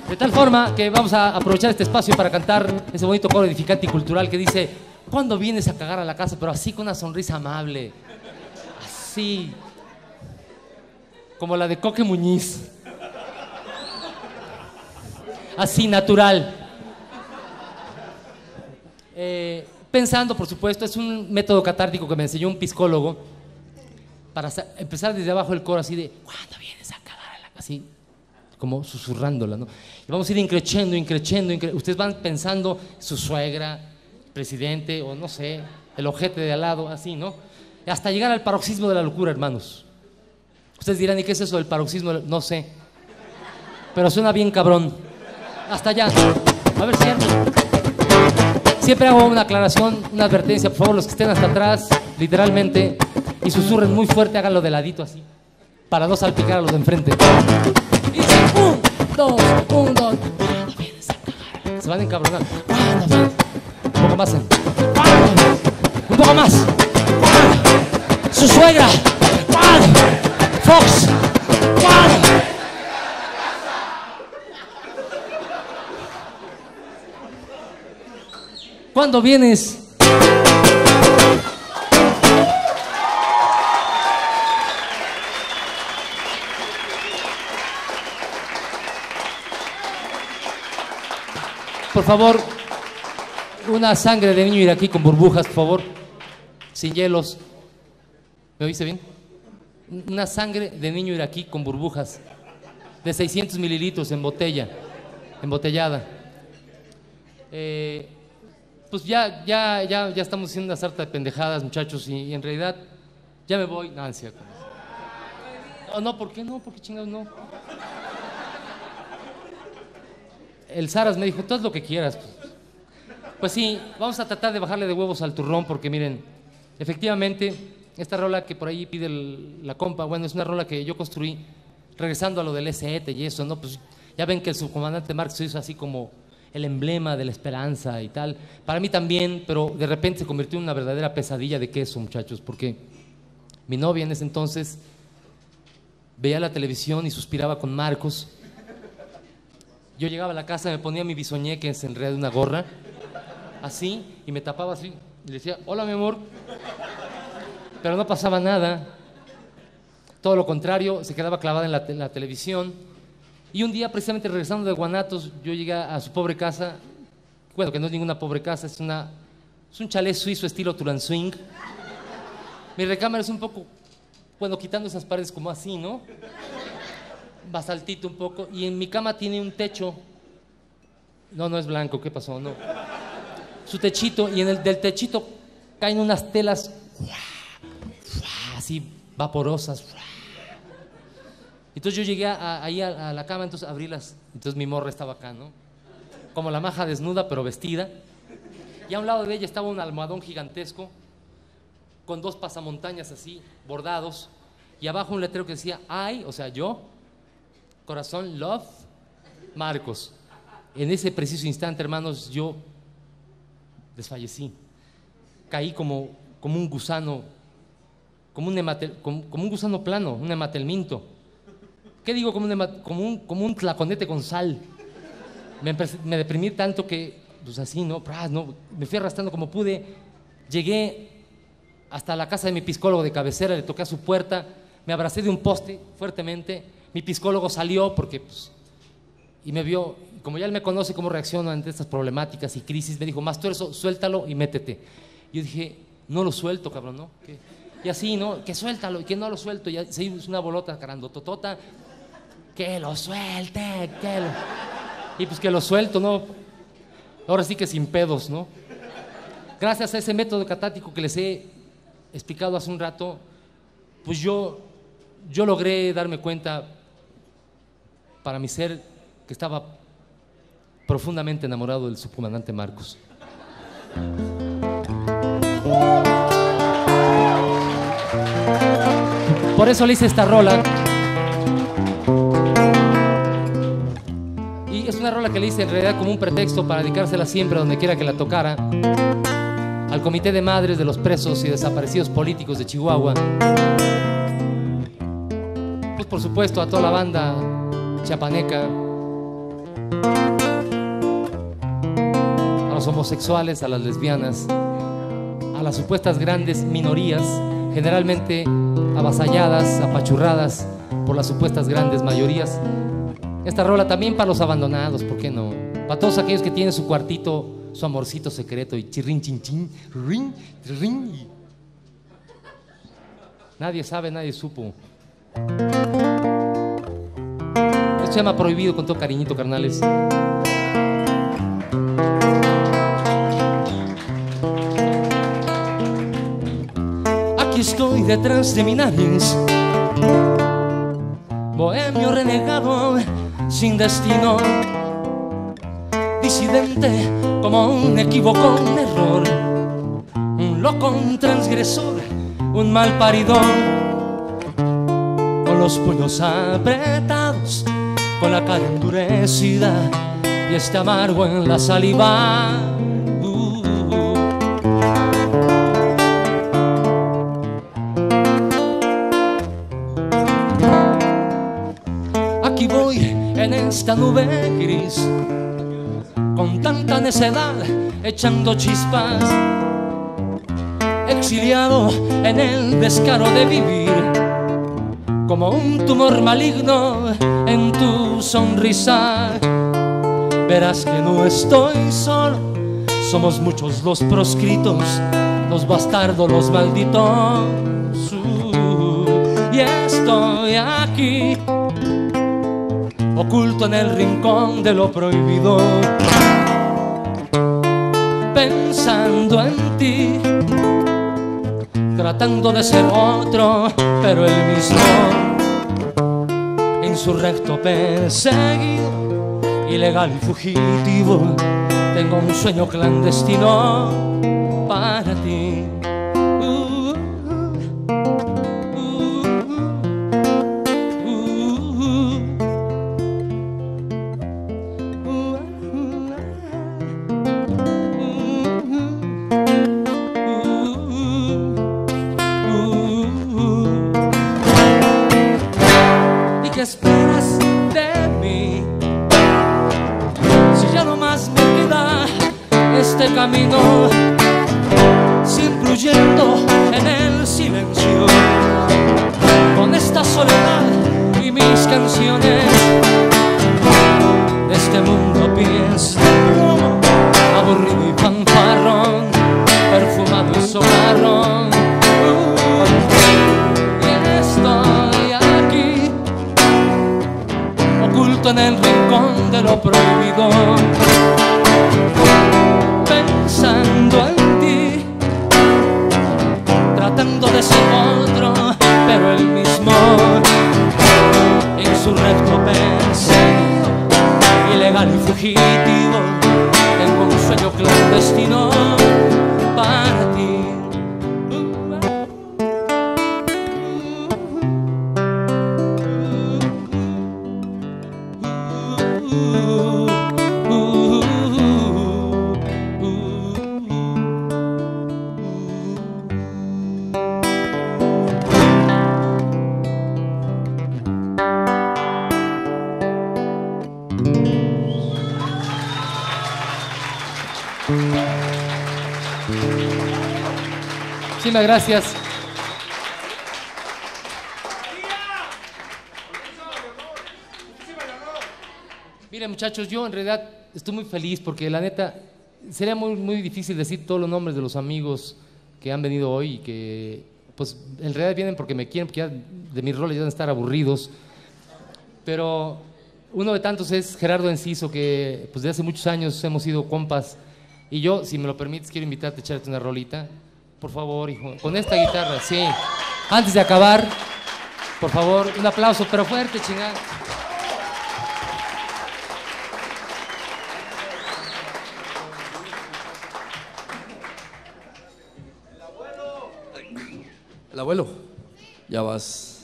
De tal forma que vamos a aprovechar este espacio para cantar ese bonito coro edificante y cultural que dice, ¿cuándo vienes a cagar a la casa? Pero así con una sonrisa amable. Así. Como la de Coque Muñiz. Así, natural. Eh, pensando, por supuesto, es un método catártico que me enseñó un psicólogo para empezar desde abajo el coro así de, ¿cuándo vienes a cagar a la casa? Así, como susurrándola, ¿no? Y vamos a ir increchendo, increchendo, incre- ustedes van pensando su suegra, presidente, o no sé, el ojete de al lado, así, ¿no? Hasta llegar al paroxismo de la locura, hermanos. Ustedes dirán, ¿y qué es eso del paroxismo? No sé. Pero suena bien cabrón. Hasta allá. A ver si Siempre hago una aclaración, una advertencia, por favor, los que estén hasta atrás, literalmente, y susurren muy fuerte, háganlo de ladito así, para no salpicar a los de enfrente. Y dicen, un, dos, un, dos. Se van a encabronar. Un poco más. ¿Cuándo vienes? Un poco más. Su suegra. Fox. ¿Cuándo vienes? Por favor, una sangre de niño iraquí con burbujas, por favor, sin hielos. ¿Me oíste bien? Una sangre de niño iraquí con burbujas, de 600 mililitros en botella, embotellada. Eh, pues ya, ya, ya, ya estamos haciendo una sarta de pendejadas, muchachos, y, en realidad ya me voy. No, no, ¿por qué no? ¿Por qué chingados no? El Saras me dijo, tú haz lo que quieras. Pues. Pues sí, vamos a tratar de bajarle de huevos al turrón, porque miren, efectivamente, esta rola que por ahí pide la compa, bueno, es una rola que yo construí regresando a lo del SET y eso, ¿no? Pues ya ven que el subcomandante Marx hizo así como el emblema de la esperanza y tal. Para mí también, pero de repente se convirtió en una verdadera pesadilla de queso, muchachos, porque mi novia en ese entonces veía la televisión y suspiraba con Marcos. Yo llegaba a la casa, me ponía mi bisoñé que se enreda de una gorra, así, y me tapaba así, y decía, hola mi amor. Pero no pasaba nada. Todo lo contrario, se quedaba clavada en la, la televisión. Y un día, precisamente regresando de Guanatos, yo llegué a su pobre casa. Bueno, que no es ninguna pobre casa, es, una, es un chalet suizo estilo Turanswing. Mi recámara es un poco, bueno, quitando esas paredes como así, ¿no? Basaltito un poco. Y en mi cama tiene un techo. No, no es blanco, ¿qué pasó? No. Su techito, y en el del techito caen unas telas así vaporosas. Entonces yo llegué ahí a, la cama, entonces abrí las, entonces mi morra estaba acá, ¿no? Como la maja desnuda, pero vestida. Y a un lado de ella estaba un almohadón gigantesco, con dos pasamontañas así, bordados, y abajo un letrero que decía, ay, o sea, yo, corazón, love, Marcos. En ese preciso instante, hermanos, yo desfallecí. Caí como, como un gusano, como un, como, un gusano plano, un hematelminto. ¿Qué digo? Como un, como un, como un tlaconete con sal. Me, deprimí tanto que, pues así, ¿no? ¿no? Me fui arrastrando como pude. Llegué hasta la casa de mi psicólogo de cabecera, le toqué a su puerta, me abracé de un poste fuertemente. Mi psicólogo salió porque, pues, y me vio, como ya él me conoce cómo reacciono ante estas problemáticas y crisis, me dijo, más eso, suéltalo y métete. Yo dije, no lo suelto, cabrón, ¿no? Y así, ¿no? Que suéltalo, y que no lo suelto. Y se hizo una bolota totota que lo suelte, que lo... Y pues que lo suelto, ¿no? Ahora sí que sin pedos, ¿no? Gracias a ese método catático que les he explicado hace un rato, pues yo, yo logré darme cuenta para mi ser que estaba profundamente enamorado del subcomandante Marcos. Por eso le hice esta rola. Y es una rola que le hice en realidad como un pretexto para dedicársela siempre donde quiera que la tocara. Al Comité de Madres de los Presos y Desaparecidos Políticos de Chihuahua. Pues por supuesto a toda la banda chapaneca. A los homosexuales, a las lesbianas, a las supuestas grandes minorías generalmente avasalladas, apachurradas por las supuestas grandes mayorías. Esta rola también para los abandonados, ¿por qué no? Para todos aquellos que tienen su cuartito, su amorcito secreto y chirrin chin chin, rin, rin. Nadie sabe, nadie supo. Se llama Prohibido con todo cariñito, carnales. estoy detrás de mi nariz. Bohemio renegado, sin destino. Disidente como un equivoco, un error. Un loco, un transgresor, un mal paridor. Con los puños apretados, con la cara endurecida y este amargo en la saliva. Esta nube gris, con tanta necedad echando chispas, exiliado en el descaro de vivir, como un tumor maligno en tu sonrisa. Verás que no estoy solo, somos muchos los proscritos, los bastardos, los malditos. y estoy aquí oculto en el rincón de lo prohibido, pensando en ti, tratando de ser otro, pero el mismo, insurrecto perseguido, ilegal y fugitivo, tengo un sueño clandestino gracias. Miren muchachos, yo en realidad estoy muy feliz porque la neta sería muy, muy difícil decir todos los nombres de los amigos que han venido hoy y que pues en realidad vienen porque me quieren, porque ya de mis roles ya van a estar aburridos. Pero uno de tantos es Gerardo Enciso, que pues de hace muchos años hemos sido compas. Y yo, si me lo permites, quiero invitarte a echarte una rolita. Por favor, hijo. Con esta guitarra, sí. Antes de acabar, por favor, un aplauso, pero fuerte, chingada. El abuelo, ya vas.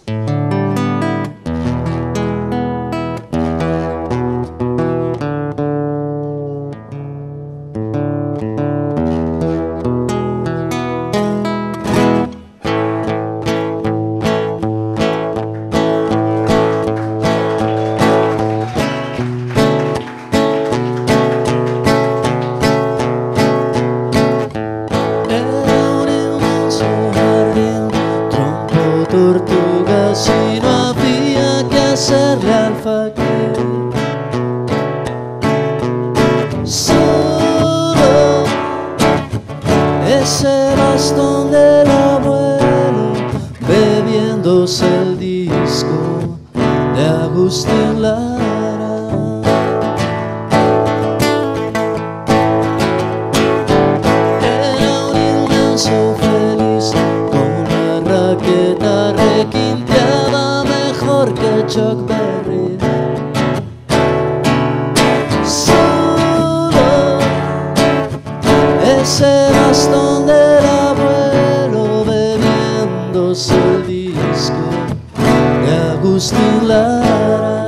Gusti Lara.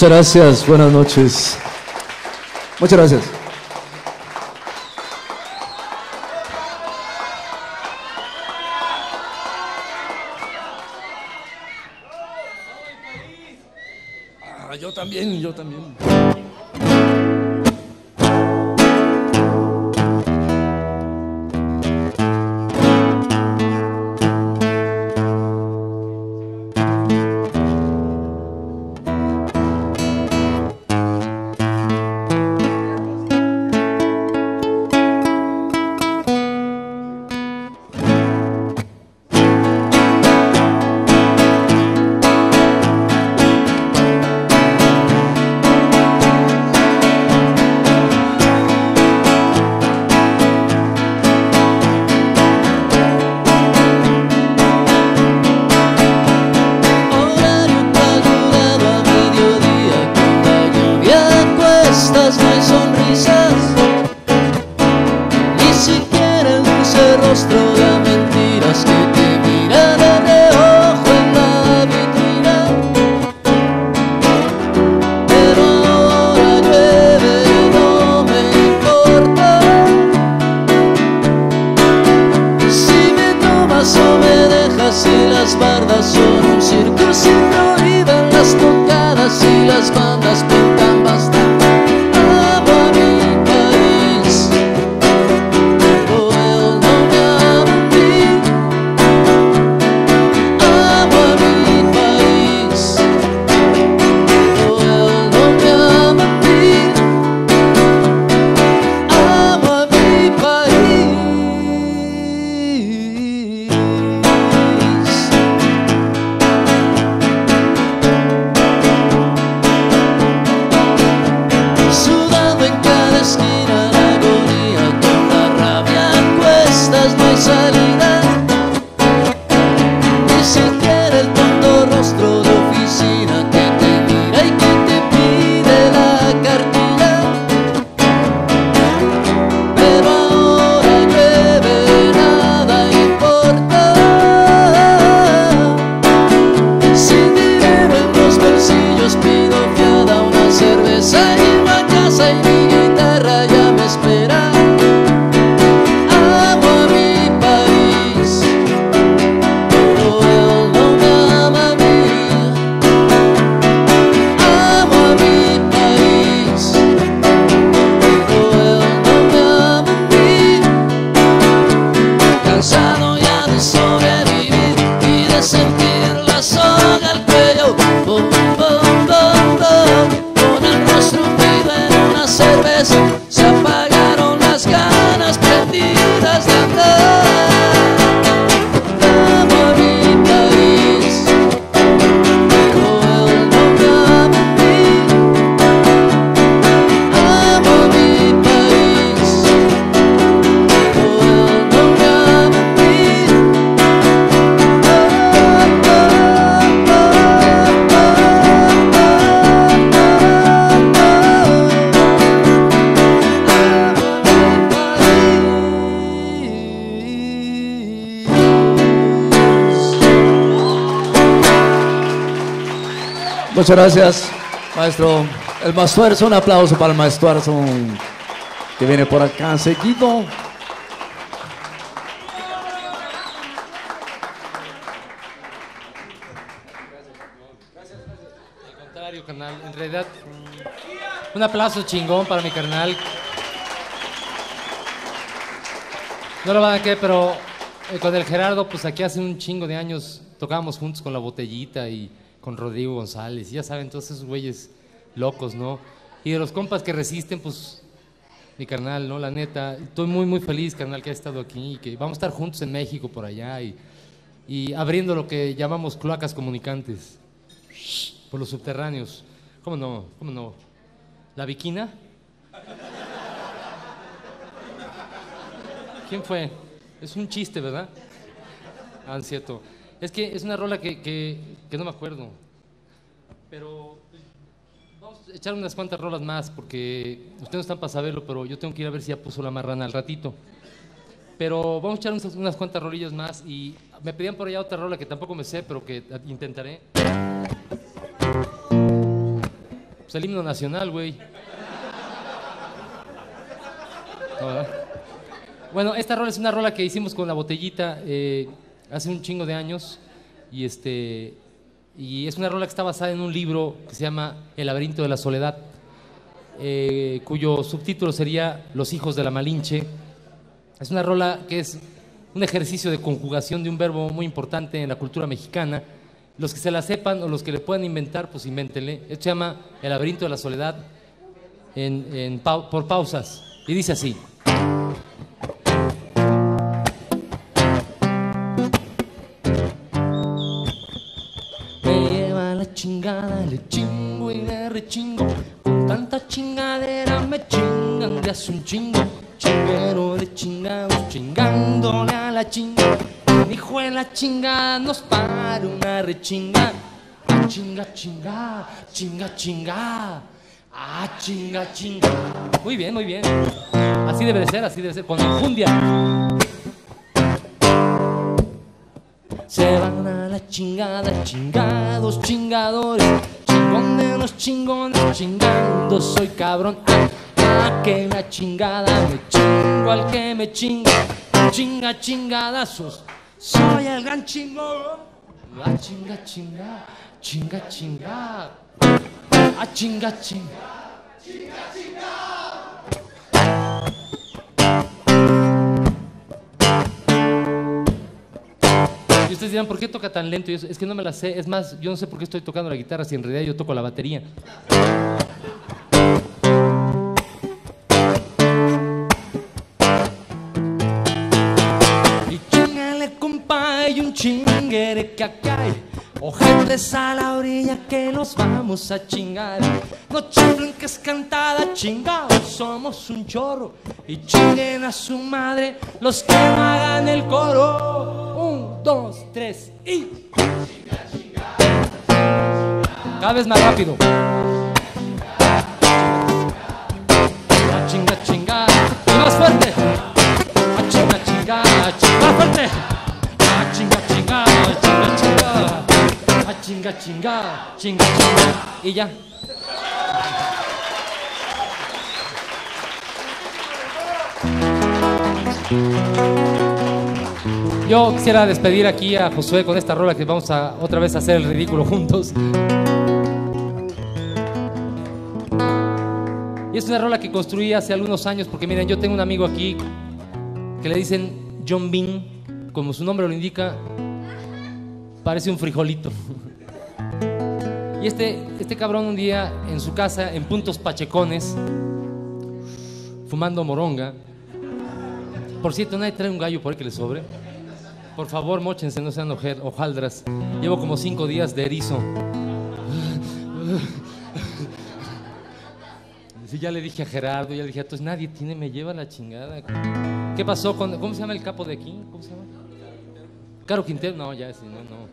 Muchas gracias, buenas noches. Muchas gracias. Gracias, maestro. El Mastuerzo, un aplauso para el Mastuerzo que viene por acá seguido. Al contrario, carnal. En realidad, un aplauso chingón para mi carnal. No lo van a creer, pero eh, con el Gerardo, pues aquí hace un chingo de años tocábamos juntos con la botellita y con Rodrigo González. Ya saben, todos esos güeyes locos, ¿no? Y de los compas que resisten, pues mi carnal, ¿no? La neta, estoy muy, muy feliz, carnal, que ha estado aquí y que vamos a estar juntos en México por allá y, abriendo lo que llamamos cloacas comunicantes por los subterráneos. ¿Cómo no? ¿Cómo no? ¿La Viquina? ¿Quién fue? Es un chiste, ¿verdad? Ah, cierto. Es que es una rola que, que, no me acuerdo. Pero vamos a echar unas cuantas rolas más porque ustedes no están para saberlo, pero yo tengo que ir a ver si ya puso la marrana al ratito. Pero vamos a echar unas, unas cuantas rolillas más y me pedían por allá otra rola que tampoco me sé, pero que intentaré. Pues el himno nacional, güey. Bueno, esta rola es una rola que hicimos con la botellita eh, hace un chingo de años y este y es una rola que está basada en un libro que se llama El laberinto de la soledad, eh, cuyo subtítulo sería Los hijos de la Malinche. Es una rola que es un ejercicio de conjugación de un verbo muy importante en la cultura mexicana. Los que se la sepan o los que le puedan inventar, pues invéntenle. Esto se llama El laberinto de la soledad en- por pausas. Y dice así. Chingada, le chingo y le rechingo. Con tanta chingadera me chingan de hace un chingo. Chinguero de chingados, chingándole a la chinga. Un hijo de la chingada nos para una rechinga. Ah, chinga, chinga, chinga, chinga. Ah, chinga, chinga. Muy bien, muy bien. Así debe de ser, así debe ser. Con enjundia. Se van chingada, chingados, chingadores, chingón de los chingones, chingando soy cabrón. Ah, ah, que la chingada me chingo al que me chinga, chinga, chingadazos, soy el gran chingón. Ah, chinga, chinga, chinga, chinga, ah, chinga, chinga. Y ustedes dirán, ¿por qué toca tan lento? Y eso, es que no me la sé. Es más, yo no sé por qué estoy tocando la guitarra si en realidad yo toco la batería. Y chingale, compa, y un chinguere que acá hay. Ojetes a la orilla que nos vamos a chingar. No chinguen que es cantada, chingados, somos un chorro. Y chinguen a su madre los que no hagan el coro. Dos, tres y. Cada vez más rápido. A chinga, chinga. Y más fuerte. A chinga, chinga. Más fuerte. A chinga, chinga, chinga, chinga. A chinga, chinga, chinga, chinga. Y ya. Yo quisiera despedir aquí a Josué con esta rola que vamos a otra vez a hacer el ridículo juntos. Y es una rola que construí hace algunos años porque miren, yo tengo un amigo aquí que le dicen John Bean, como su nombre lo indica, parece un frijolito. Y este, este cabrón un día en su casa, en puntos pachecones, fumando moronga. Por cierto, nadie trae un gallo por ahí que le sobre. Por favor, mochense, no sean hojaldras. Llevo como cinco días de erizo. Sí, ya le dije a Gerardo, ya le dije, entonces nadie tiene, me lleva la chingada. ¿Qué pasó con, cómo se llama el capo de aquí? ¿Cómo se llama? Caro Quintero, no, ya, sí, no, no.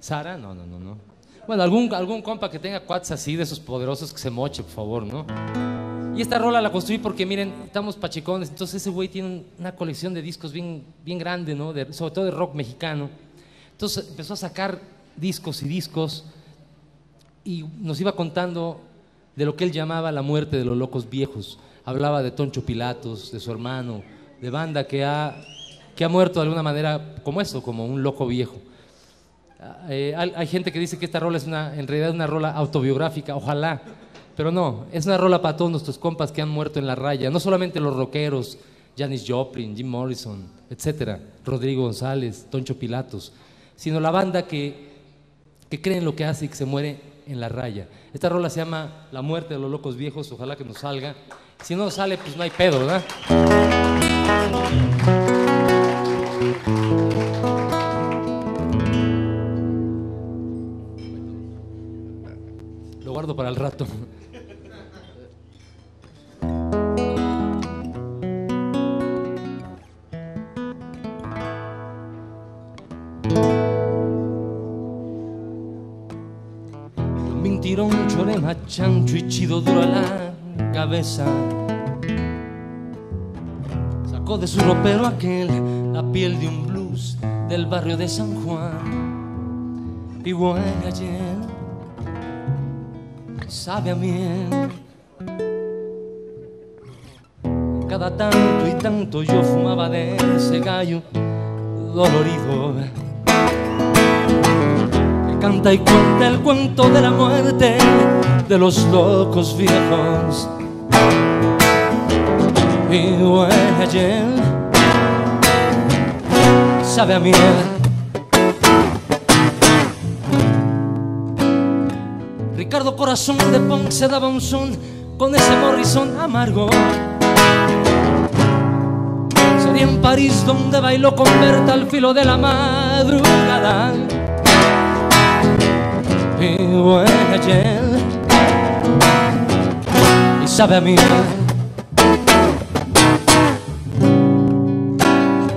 Sara, no, no, no, no. Bueno, algún, algún compa que tenga cuads así de esos poderosos que se moche, por favor, ¿no? Y esta rola la construí porque, miren, estamos pachicones, entonces ese güey tiene una colección de discos bien, bien grande, ¿no? sobre todo de rock mexicano. Entonces empezó a sacar discos y discos y nos iba contando de lo que él llamaba la muerte de los locos viejos. Hablaba de Toncho Pilatos, de su hermano, de banda que ha, que ha muerto de alguna manera como eso, como un loco viejo. Eh, hay, gente que dice que esta rola es una, en realidad una rola autobiográfica, ojalá, pero no, es una rola para todos nuestros compas que han muerto en la raya, no solamente los rockeros, Janis Joplin, Jim Morrison, etcétera, Rodrigo González, Toncho Pilatos, sino la banda que, que cree en lo que hace y que se muere en la raya. Esta rola se llama La muerte de los locos viejos, ojalá que nos salga. Si no sale, pues no hay pedo, ¿verdad? Lo guardo para el rato. Chido duro a la cabeza. Sacó de su ropero aquel la piel de un blues del barrio de San Juan. Y huele ayer, sabe a miel. Cada tanto y tanto yo fumaba de ese gallo dolorido canta y cuenta el cuento de la muerte de los locos viejos. Y huele ayer, sabe a miel. Ricardo Corazón de Ponce daba un son con ese Morrison amargo. Sería en París donde bailó con Berta al filo de la madrugada huele ayer y sabe a mí.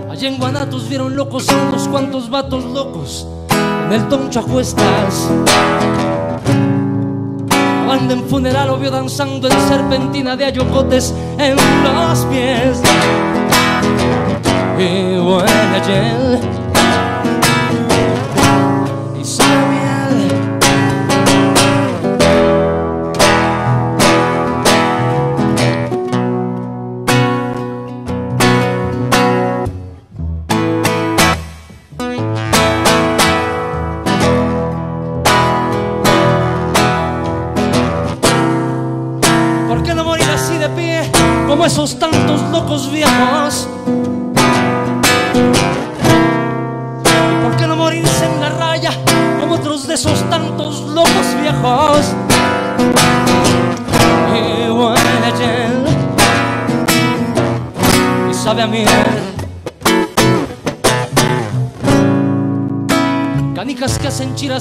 Allí en Guanatos vieron locos unos cuantos vatos locos en el toncho a cuestas. En funeral o vio danzando en serpentina de ayocotes en los pies. Y huele ayer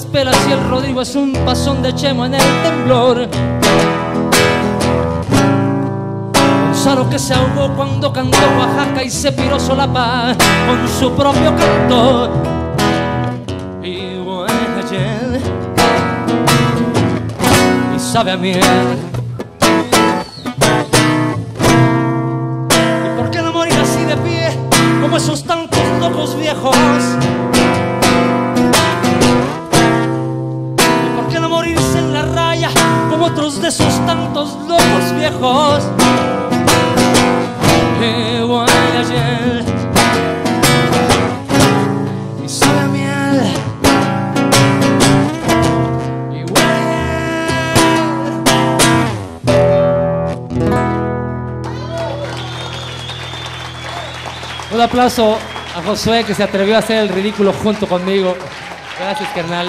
pelas y el Rodrigo es un pasón de chemo en el temblor. que se ahogó cuando cantó Oaxaca y se piró solapa con su propio canto. Y ayer y sabe a miel. A Josué que se atrevió a hacer el ridículo junto conmigo. Gracias, carnal.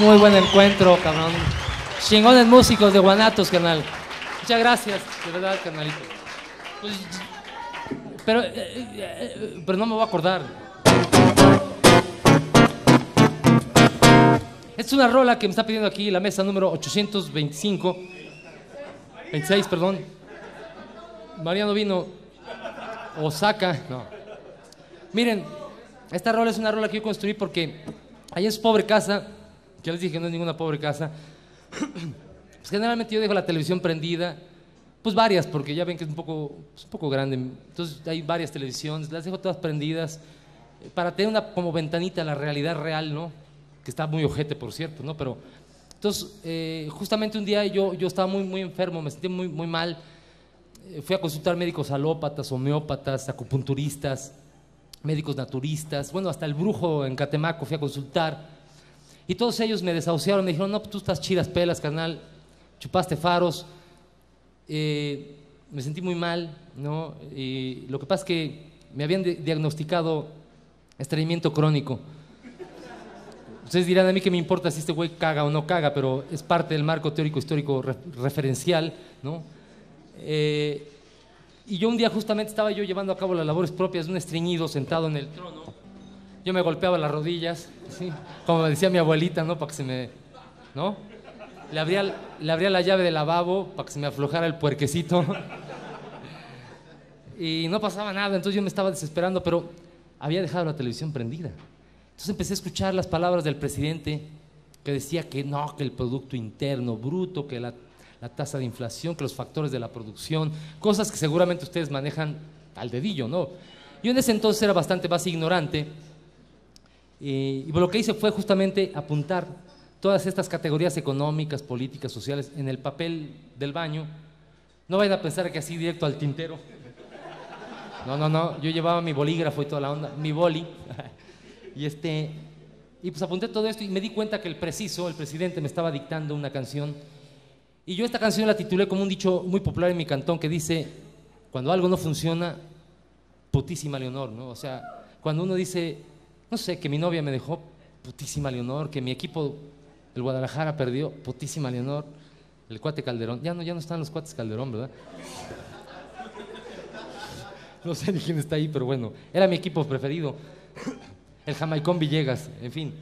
Muy buen encuentro, cabrón. Chingones músicos de Guanatos, carnal. Muchas gracias, de verdad, carnalito. Pues, pero, eh, eh, pero no me voy a acordar. Es una rola que me está pidiendo aquí la mesa número 825. 26, perdón. Mariano vino. Osaka, no. Miren, esta rola es una rola que yo construí porque ahí es pobre casa. Ya les dije no es ninguna pobre casa. Pues generalmente yo dejo la televisión prendida. Pues varias, porque ya ven que es un poco, es un poco grande. Entonces hay varias televisiones, las dejo todas prendidas eh, para tener una como ventanita a la realidad real, ¿no? Que está muy ojete, por cierto, ¿no? Pero entonces, eh, justamente un día yo, yo estaba muy, muy enfermo, me sentí muy, muy mal. Eh, fui a consultar médicos alópatas, homeópatas, acupunturistas, médicos naturistas, bueno, hasta el brujo en Catemaco fui a consultar. Y todos ellos me desahuciaron, me dijeron, no, pues tú estás chidas pelas, carnal, chupaste faros. Eh, me sentí muy mal, ¿no? Y lo que pasa es que me habían di- diagnosticado estreñimiento crónico. Ustedes dirán a mí que me importa si este güey caga o no caga, pero es parte del marco teórico histórico re- referencial, ¿no? Eh, y yo un día justamente estaba yo llevando a cabo las labores propias de un estreñido sentado en el trono. Yo me golpeaba las rodillas, ¿sí? como decía mi abuelita, ¿no? Para que se me, ¿no? Le abría, le abría la llave del lavabo para que se me aflojara el puerquecito. Y no pasaba nada, entonces yo me estaba desesperando, pero había dejado la televisión prendida. Entonces empecé a escuchar las palabras del presidente que decía que no, que el Producto Interno Bruto, que la, la tasa de inflación, que los factores de la producción, cosas que seguramente ustedes manejan al dedillo, ¿no? Yo en ese entonces era bastante más ignorante y, y lo que hice fue justamente apuntar todas estas categorías económicas, políticas, sociales en el papel del baño. No vayan a pensar que así directo al tintero. No, no, no. Yo llevaba mi bolígrafo y toda la onda, mi boli. y este, y pues apunté todo esto y me di cuenta que el preciso, el presidente, me estaba dictando una canción. Y yo esta canción la titulé como un dicho muy popular en mi cantón que dice: cuando algo no funciona, putísima Leonor, ¿no? O sea, cuando uno dice, no sé, que mi novia me dejó, putísima Leonor, que mi equipo, el Guadalajara, perdió, putísima Leonor, el cuate Calderón. Ya no, ya no están los cuates Calderón, ¿verdad? No sé ni quién está ahí, pero bueno, era mi equipo preferido. El Jamaicón Villegas, en fin.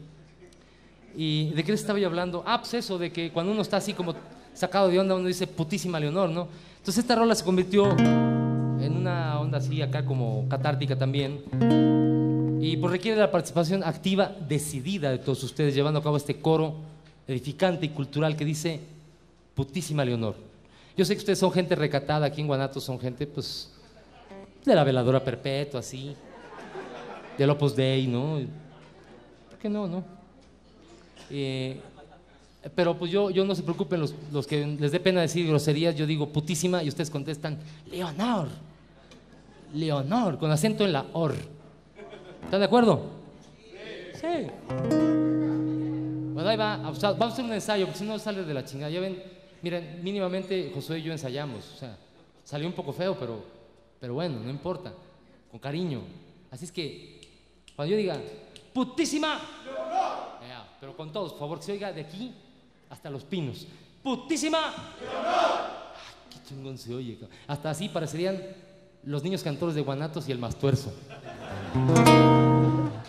¿Y de qué les estaba yo hablando? Ah, pues eso, de que cuando uno está así como sacado de onda, uno dice putísima Leonor, ¿no? Entonces esta rola se convirtió en una onda así acá como catártica también. Y pues requiere la participación activa, decidida de todos ustedes, llevando a cabo este coro edificante y cultural que dice putísima Leonor. Yo sé que ustedes son gente recatada, aquí en Guanatos son gente, pues, de la veladora perpetua, así, del Opus Dei, ¿no? ¿Por qué no, no? Eh, pero pues yo, yo no se preocupen los, los que les dé pena decir groserías, yo digo putísima y ustedes contestan Leonor, Leonor, con acento en la or. ¿Están de acuerdo? Sí. Bueno, ahí va, vamos a hacer un ensayo, porque si no sale de la chingada. Ya ven, miren, mínimamente Josué y yo ensayamos, o sea, salió un poco feo, pero, pero bueno, no importa, con cariño. Así es que, cuando yo diga, putísima, pero con todos, por favor, que se oiga de aquí hasta los pinos. ¡Putísima! Ay, ¡Qué chingón se oye! Hasta así parecerían los niños cantores de Guanatos y el Mastuerzo.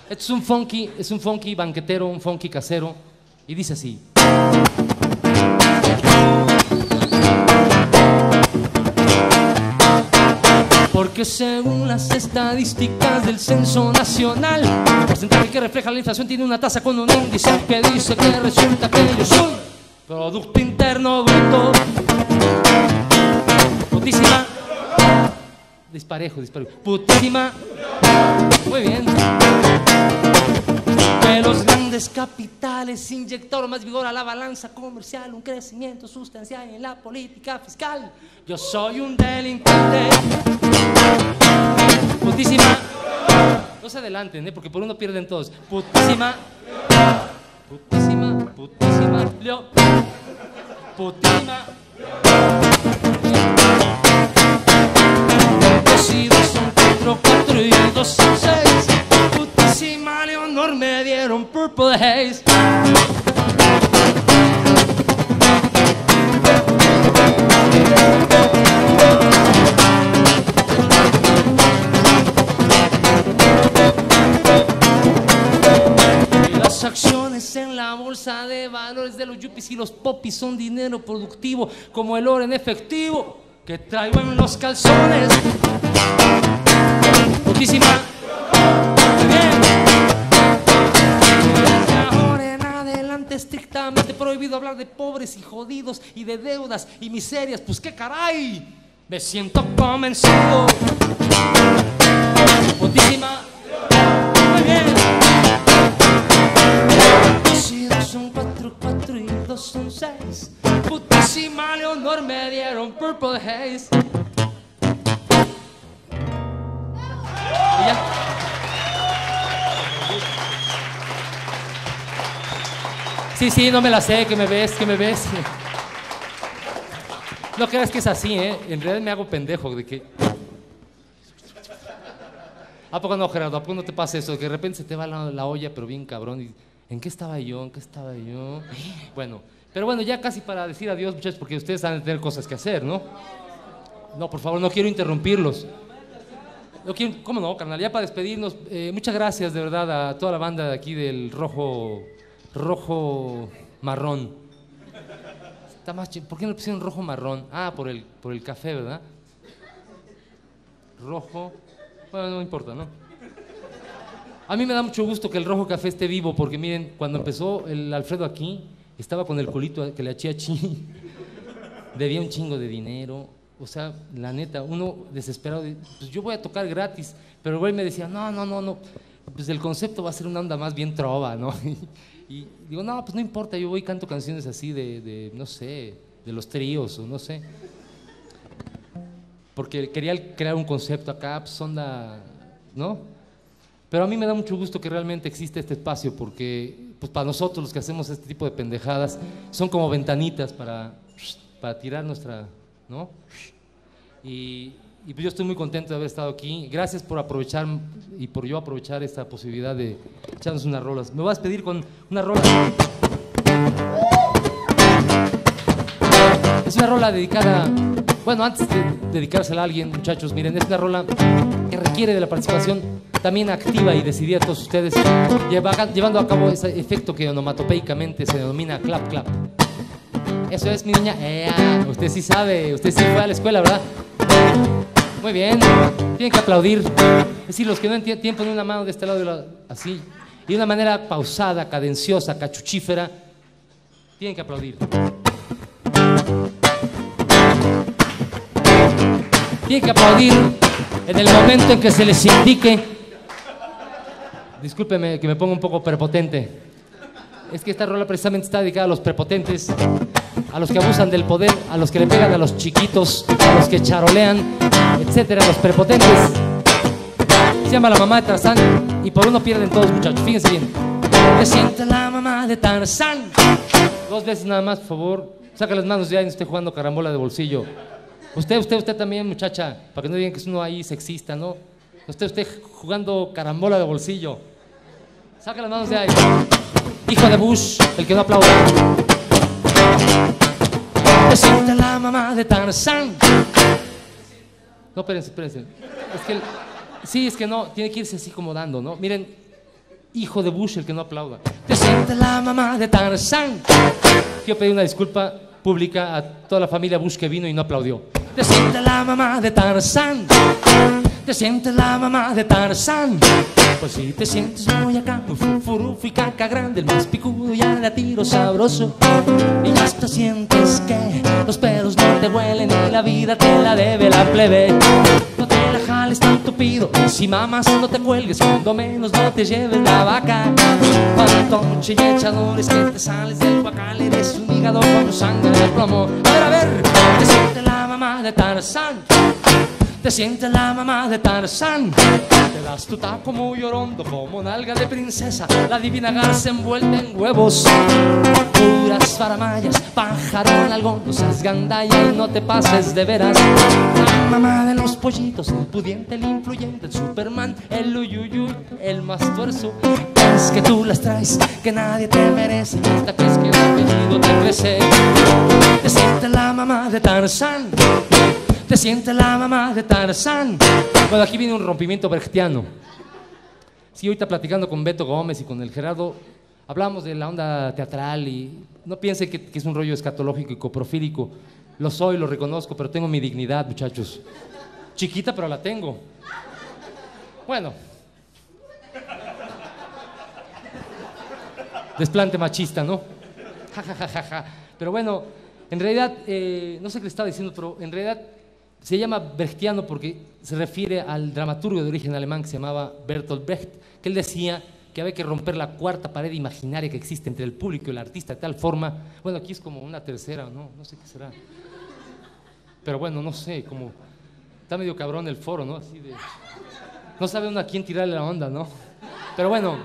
Esto es un funky, es un funky banquetero, un funky casero, y dice así. Porque según las estadísticas del censo nacional, el porcentaje que refleja la inflación tiene una tasa con un índice que dice que resulta que yo soy Producto Interno Bruto. Putísima. Disparejo, disparejo. Putísima. Muy bien. Que los grandes capitales inyectaron más vigor a la balanza comercial, un crecimiento sustancial en la política fiscal. Yo soy un delincuente. Putísima. No se adelanten, ¿eh? porque por uno pierden todos. Putísima. Putísima, putísima, Leo. Putísima. Dos y dos son cuatro, cuatro y dos son seis si mal y honor me dieron Purple Haze. acciones en la bolsa de valores de los yuppies y los popis son dinero productivo como el oro en efectivo que traigo en los calzones. Muchísimas. Estrictamente prohibido hablar de pobres y jodidos y de deudas y miserias. Pues qué caray, me siento convencido. Putísima. Muy bien. Dos son cuatro, cuatro y dos son seis. Putísima Leonor me dieron Purple Haze. Sí, sí, no me la sé, que me ves, que me ves. No creas que es así, ¿eh? En realidad me hago pendejo de que... ¿A poco no, Gerardo? ¿A poco no te pasa eso? Que de repente se te va la, la olla, pero bien cabrón. Y, ¿En qué estaba yo? ¿En qué estaba yo? Bueno, pero bueno, ya casi para decir adiós, muchachos, porque ustedes han de tener cosas que hacer, ¿no? No, por favor, no quiero interrumpirlos. ¿Cómo no, carnal? Ya para despedirnos, eh, muchas gracias de verdad a toda la banda de aquí del rojo, rojo marrón. Está más chi- ¿Por qué no le pusieron rojo marrón? Ah, por el, por el café, ¿verdad? Rojo. Bueno, no importa, ¿no? A mí me da mucho gusto que el rojo café esté vivo, porque miren, cuando empezó el Alfredo aquí, estaba con el culito que le hacía chi. Debía un chingo de dinero. O sea, la neta, uno desesperado, de, pues yo voy a tocar gratis. Pero el güey me decía, no, no, no, no. Pues el concepto va a ser una onda más bien trova, ¿no? Y digo, no, pues no importa, yo voy y canto canciones así de, de, no sé, de los tríos o no sé. Porque quería crear un concepto acá, pues onda, ¿no? Pero a mí me da mucho gusto que realmente existe este espacio porque pues para nosotros los que hacemos este tipo de pendejadas son como ventanitas para, para tirar nuestra, ¿no? Y, y pues yo estoy muy contento de haber estado aquí. Gracias por aprovechar y por yo aprovechar esta posibilidad de echarnos unas rolas. Me voy a despedir con una rola. Es una rola dedicada, bueno, antes de dedicársela a alguien, muchachos, miren, es una rola que requiere de la participación también activa y decidida de todos ustedes, lleva- llevando a cabo ese efecto que onomatopeicamente se denomina clap clap. Eso es, mi niña. Usted sí sabe, usted sí fue a la escuela, ¿verdad? Muy bien, tienen que aplaudir. Es decir, los que no entienden, tienen poner una mano de este lado y la- así. Y de una manera pausada, cadenciosa, cachuchífera, tienen que aplaudir. Tienen que aplaudir en el momento en que se les indique. Discúlpeme que me ponga un poco prepotente. Es que esta rola precisamente está dedicada a los prepotentes, a los que abusan del poder, a los que le pegan a los chiquitos, a los que charolean, etcétera, los prepotentes. Se llama La mamá de Tarzán y por uno pierden todos, muchachos. Fíjense bien. Se siente la mamá de Tarzán. Dos veces nada más, por favor. Saca las manos ya y no esté jugando carambola de bolsillo. Usted, usted, usted también, muchacha, para que no digan que es uno ahí sexista, ¿no? Usted, usted jugando carambola de bolsillo. Saca las manos de ahí. Hijo de Bush, el que no aplaude. Se siente la mamá de Tarzán. No, espérense, espérense. Es que, el- sí, es que no, tiene que irse así como dando, ¿no? Miren, hijo de Bush, el que no aplauda. Te siente la mamá de Tarzán. Quiero pedir una disculpa pública a toda la familia Bush que vino y no aplaudió. Te siente la mamá de Tarzán. Te sientes la mamá de Tarzán. Pues si te sientes muy acá, furuf y caca grande, el más picudo de a tiro sabroso. Y hasta sientes que los pelos no te huelen y la vida te la debe la plebe. No te la si mamas no te cuelgues, cuando menos no te lleves la vaca. Pantonche y echadores que te sales del guacal, eres un hígado con sangre de plomo. A ver, a ver, te siente la mamá de Tarzán. Te sientes la mamá de Tarzán. Te das tu taco muy orondo como nalga de princesa. La divina garza envuelta en huevos. Puras faramayas, pájaro en. No seas gandalla y no te pases de veras. La mamá de los pollitos, el pudiente, el influyente, el Superman, el uyuyuy, el más tuerzo. Es que tú las traes, que nadie te merece. Hasta crees que el apellido te crece. Te sientes la mamá de Tarzán. Te siente la mamá de Tarzán. Bueno, aquí viene un rompimiento brechtiano. Sí, ahorita platicando con Beto Gómez y con el Gerardo, hablamos de la onda teatral y no piense que, que es un rollo escatológico y coprofílico. Lo soy, lo reconozco, pero tengo mi dignidad, muchachos. Chiquita, pero la tengo. Bueno. Desplante machista, ¿no? Ja, ja, ja, ja, ja. Pero bueno, en realidad, eh, no sé qué le estaba diciendo, pero en realidad se llama Brechtiano porque se refiere al dramaturgo de origen alemán que se llamaba Bertolt Brecht, que él decía que había que romper la cuarta pared imaginaria que existe entre el público y el artista de tal forma, bueno, aquí es como una tercera, no, no sé qué será. Pero bueno, no sé, como está medio cabrón el foro, ¿no? Así de, no sabe uno a quién tirarle la onda, ¿no? Pero bueno,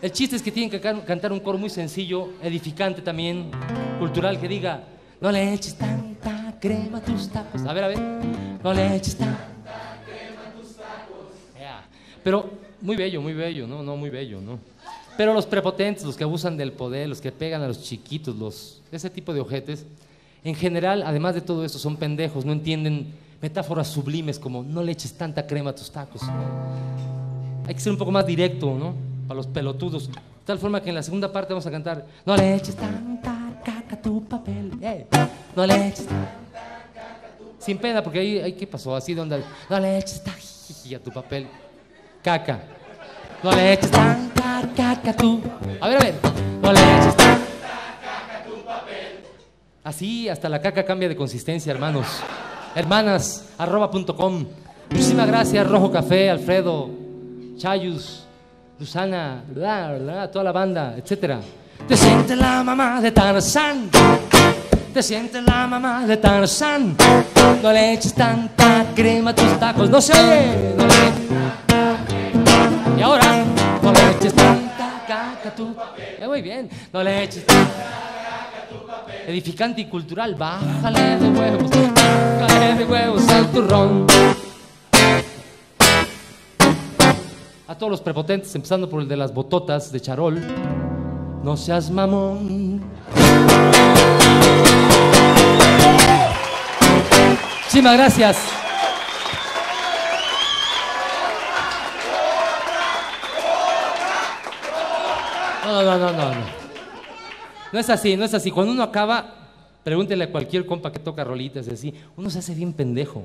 el chiste es que tienen que can- cantar un coro muy sencillo, edificante también, cultural, que diga, no le eches tanta crema tus tacos. A ver, a ver, no le eches tanta crema tus tacos. Pero muy bello, muy bello, ¿no? No, muy bello, ¿no? Pero los prepotentes, los que abusan del poder, los que pegan a los chiquitos, los, ese tipo de ojetes, en general, además de todo eso, son pendejos, no entienden metáforas sublimes como no le eches tanta crema a tus tacos. Hay que ser un poco más directo, ¿no? Para los pelotudos. De tal forma que en la segunda parte vamos a cantar No le eches tanta caca tu papel. No le eches tanta Sin pena, porque ahí, ahí ¿qué pasó? Así de onda. No le eches jiji a tu papel. Caca. No le eches tanta caca tu. A ver, a ver. No le eches tanta Así hasta la caca cambia de consistencia, hermanos. Hermanas, arroba punto com. Muchísimas gracias, Rojo Café, Alfredo, Chayus, Susana, bla, bla, toda la banda, etcétera. Te sientes la mamá de Tarzán. Te sientes la mamá de Tarzán. No le eches tanta crema a tus tacos. No se oye. No le y ahora, no le eches tanta caca a tu Eh, muy bien. No le eches tanta edificante y cultural. Bájale de huevos, bájale de huevos al turrón. A todos los prepotentes, empezando por el de las bototas de Charol. No seas mamón. Muchísimas gracias. No, no, no, no, no. No es así, no es así. Cuando uno acaba, pregúntele a cualquier compa que toca rolitas así, uno se hace bien pendejo.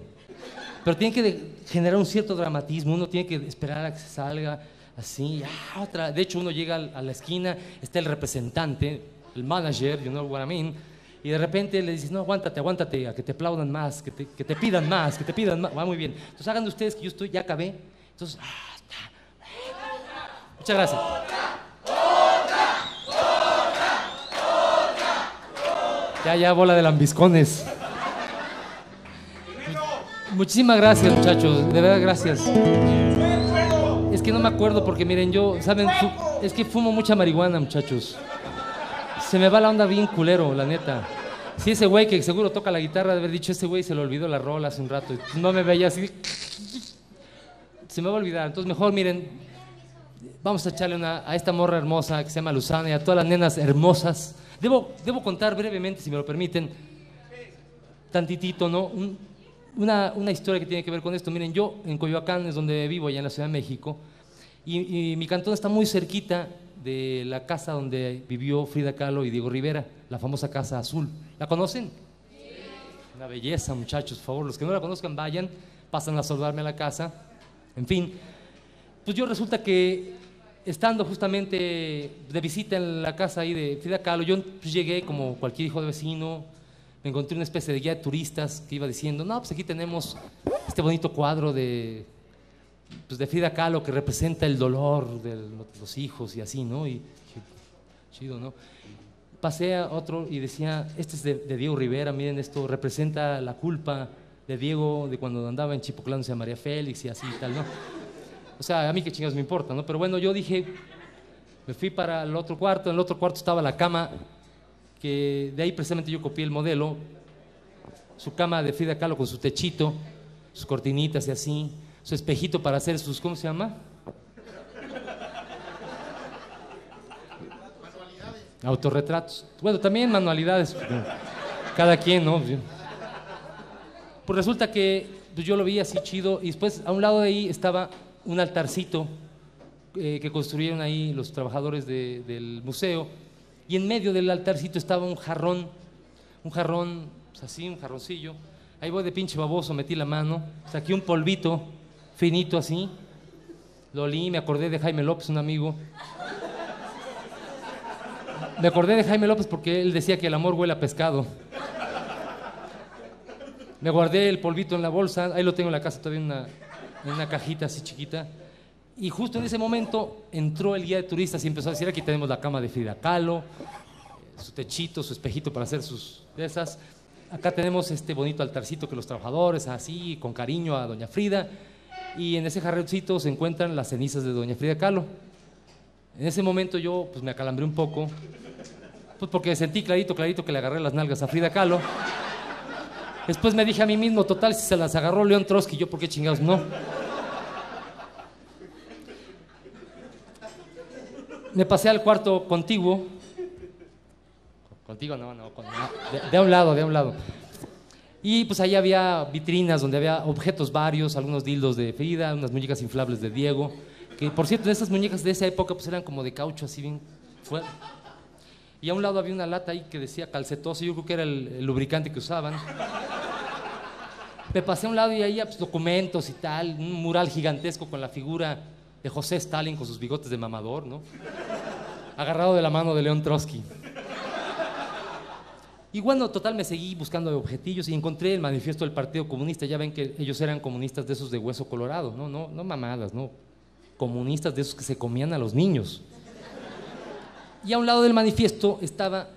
Pero tiene que generar un cierto dramatismo, uno tiene que esperar a que salga así, ah, otra. De hecho, uno llega a la esquina, está el representante, el manager, you know what I mean, y de repente le dices, no, aguántate, aguántate, a que te aplaudan más, que te, que te pidan más, que te pidan más. Va muy bien. Entonces hagan de ustedes que yo estoy, ya acabé. Entonces, ah, está. Muchas gracias. Ya, ya, bola de lambiscones. Muchísimas gracias, muchachos. De verdad, gracias. Es que no me acuerdo porque, miren, yo, ¿saben? Es que fumo mucha marihuana, muchachos. Se me va la onda bien culero, la neta. Si ese güey que seguro toca la guitarra de haber dicho, ese güey se le olvidó la rola hace un rato. No me veía así. Se me va a olvidar. Entonces, mejor, miren, vamos a echarle una, a esta morra hermosa que se llama Luzana y a todas las nenas hermosas. Debo, debo contar brevemente, si me lo permiten, tantitito, ¿no? Un- una, una historia que tiene que ver con esto. Miren, yo en Coyoacán es donde vivo, allá en la Ciudad de México, y, y mi cantón está muy cerquita de la casa donde vivió Frida Kahlo y Diego Rivera, la famosa Casa Azul. ¿La conocen? Una belleza, muchachos, por favor. Los que no la conozcan, vayan, pasan a saludarme a la casa. En fin, pues yo resulta que estando justamente de visita en la casa ahí de Frida Kahlo, yo pues, llegué como cualquier hijo de vecino, me encontré una especie de guía de turistas que iba diciendo, no, pues aquí tenemos este bonito cuadro de, pues, de Frida Kahlo que representa el dolor de los hijos y así, ¿no? Y chido, ¿no? Pasé a otro y decía, este es de, de Diego Rivera, miren, esto representa la culpa de Diego de cuando andaba en Chipoclándose a María Félix y así y tal, ¿no? O sea, a mí qué chingados me importa, ¿no? Pero bueno, yo dije, me fui para el otro cuarto, en el otro cuarto estaba la cama, que de ahí precisamente yo copié el modelo, su cama de Frida Kahlo con su techito, sus cortinitas y así, su espejito para hacer sus, ¿cómo se llama? Autorretratos. Bueno, también manualidades. Cada quien, ¿no? Pues resulta que pues, yo lo vi así chido y después a un lado de ahí estaba un altarcito eh, que construyeron ahí los trabajadores del museo. Y en medio del altarcito estaba un jarrón, un jarrón, pues así, un jarroncillo. Ahí voy de pinche baboso, metí la mano, saqué un polvito finito así, lo olí, me acordé de Jaime López, un amigo. Me acordé de Jaime López porque él decía que el amor huele a pescado. Me guardé el polvito en la bolsa, ahí lo tengo en la casa todavía en una, en una cajita así chiquita. Y justo en ese momento entró el guía de turistas y empezó a decir, aquí tenemos la cama de Frida Kahlo, su techito, su espejito para hacer sus de esas. Acá tenemos este bonito altarcito que los trabajadores, así, con cariño a doña Frida. Y en ese jarroncito se encuentran las cenizas de doña Frida Kahlo. En ese momento yo pues me acalambré un poco, pues porque sentí clarito, clarito que le agarré las nalgas a Frida Kahlo. Después me dije a mí mismo, total, si se las agarró León Trotsky, yo por qué chingados no. me pasé al cuarto contiguo. Contigo no, no, de, a un lado, de un lado. Y pues ahí había vitrinas donde había objetos varios, algunos dildos de Frida, unas muñecas inflables de Diego. Que por cierto, esas muñecas de esa época pues eran como de caucho, así bien fuerte. Y a un lado había una lata ahí que decía calcetoso, yo creo que era el, lubricante que usaban. Me pasé a un lado y ahí pues, documentos y tal, un mural gigantesco con la figura de José Stalin con sus bigotes de mamador, ¿no? Agarrado de la mano de León Trotsky. Y bueno, total me seguí buscando objetillos y encontré el manifiesto del Partido Comunista. Ya ven que ellos eran comunistas de esos de hueso colorado, no, no, no mamadas, no. Comunistas de esos que se comían a los niños. Y a un lado del manifiesto estaba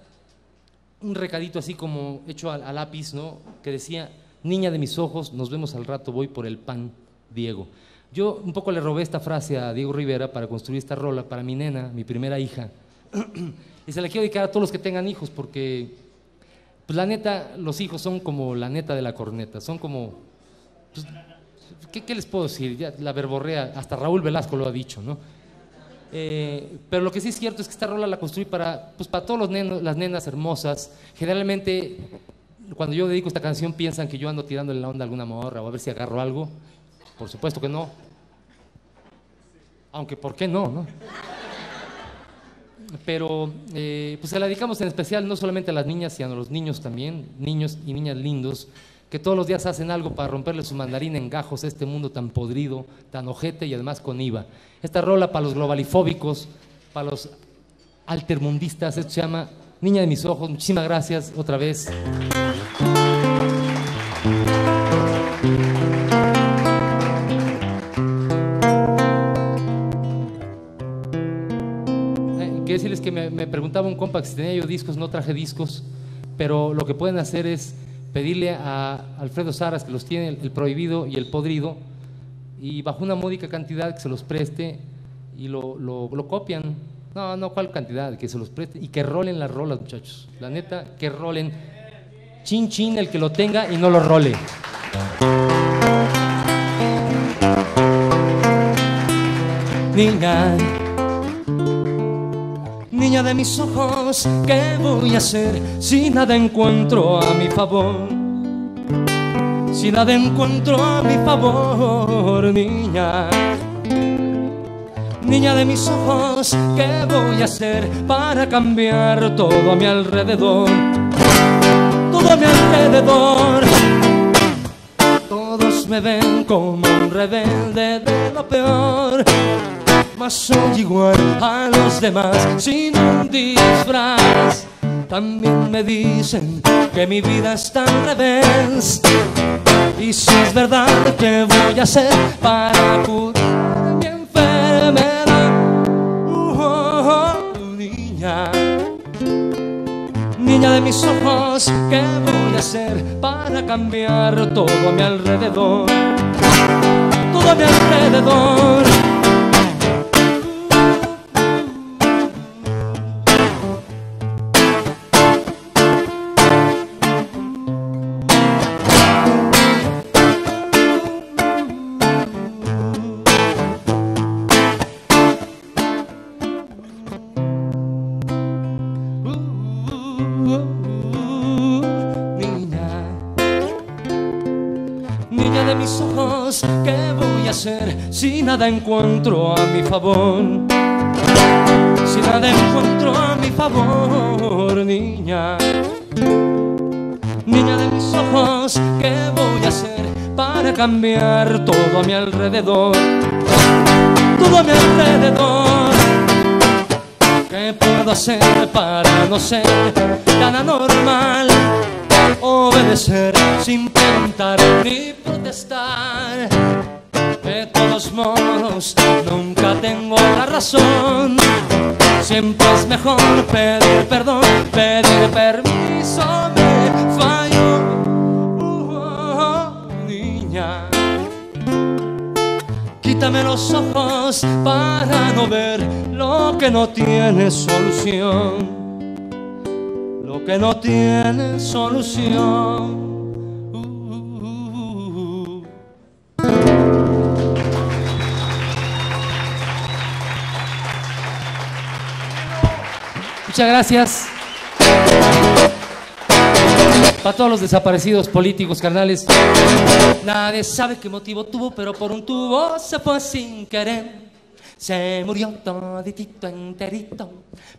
un recadito así como hecho a, a lápiz, ¿no? Que decía, niña de mis ojos, nos vemos al rato, voy por el pan, Diego. Yo un poco le robé esta frase a Diego Rivera para construir esta rola para mi nena, mi primera hija. y se la quiero dedicar a todos los que tengan hijos porque, pues la neta, los hijos son como la neta de la corneta, son como, pues, ¿qué, les puedo decir? Ya, la verborrea, hasta Raúl Velasco lo ha dicho, ¿no? Eh, pero lo que sí es cierto es que esta rola la construí para, pues para todas las nenas hermosas. Generalmente, cuando yo dedico esta canción, piensan que yo ando tirándole la onda a alguna morra o a ver si agarro algo. Por supuesto que no. Aunque, ¿por qué no? no? Pero eh, pues se la dedicamos en especial no solamente a las niñas, sino a los niños también, niños y niñas lindos, que todos los días hacen algo para romperle su mandarín en gajos a este mundo tan podrido, tan ojete y además con IVA. Esta rola para los globalifóbicos, para los altermundistas, esto se llama Niña de mis ojos. Muchísimas gracias otra vez. Preguntaba un compa si tenía yo discos, no traje discos, pero lo que pueden hacer es pedirle a Alfredo Saras, que los tiene el, prohibido y el podrido, y bajo una módica cantidad que se los preste y lo, lo, copian. No, no, ¿cuál cantidad? Que se los preste y que rolen las rolas, muchachos. La neta, que rolen. Chin, chin, el que lo tenga y no lo role. Niña niña de mis ojos, ¿qué voy a hacer si nada encuentro a mi favor? Si nada encuentro a mi favor, niña. Niña de mis ojos, ¿qué voy a hacer para cambiar todo a mi alrededor? Todo a mi alrededor. Todos me ven como un rebelde de lo peor soy igual a los demás sin un disfraz. También me dicen que mi vida está al revés. Y si es verdad, ¿qué voy a hacer para curar mi enfermedad? Uh, niña, niña de mis ojos, ¿qué voy a hacer para cambiar todo a mi alrededor? Todo a mi alrededor. Encuentro a mi favor? Si nada encuentro a mi favor, niña. Niña de mis ojos, ¿qué voy a hacer para cambiar todo a mi alrededor? Todo a mi alrededor. ¿Qué puedo hacer para no ser tan anormal? Obedecer sin preguntar ni protestar. Nunca tengo la razón. Siempre es mejor pedir perdón, pedir permiso. Me fallo, uh, niña. Quítame los ojos para no ver lo que no tiene solución. Lo que no tiene solución. Muchas gracias. Para todos los desaparecidos políticos, carnales. Nadie sabe qué motivo tuvo, pero por un tubo se fue sin querer. Se murió toditito enterito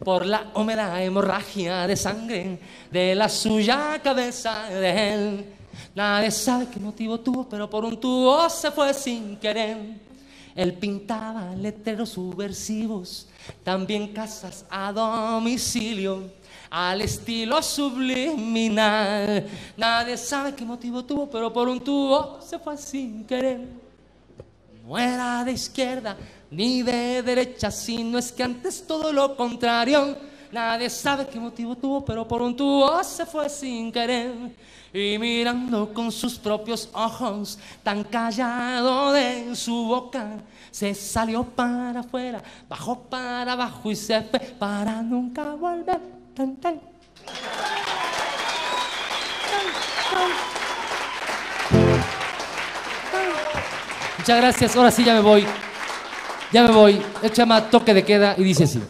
por la húmeda hemorragia de sangre de la suya cabeza de él. Nadie sabe qué motivo tuvo, pero por un tubo se fue sin querer. Él pintaba letreros subversivos, también casas a domicilio, al estilo subliminal. Nadie sabe qué motivo tuvo, pero por un tubo se fue sin querer. No era de izquierda ni de derecha, sino es que antes todo lo contrario. Nadie sabe qué motivo tuvo, pero por un tubo se fue sin querer. Y mirando con sus propios ojos, tan callado de su boca, se salió para afuera, bajó para abajo y se fue para nunca volver. Tan, tan. Muchas gracias, ahora sí ya me voy. Ya me voy. Se llama toque de queda y dice así.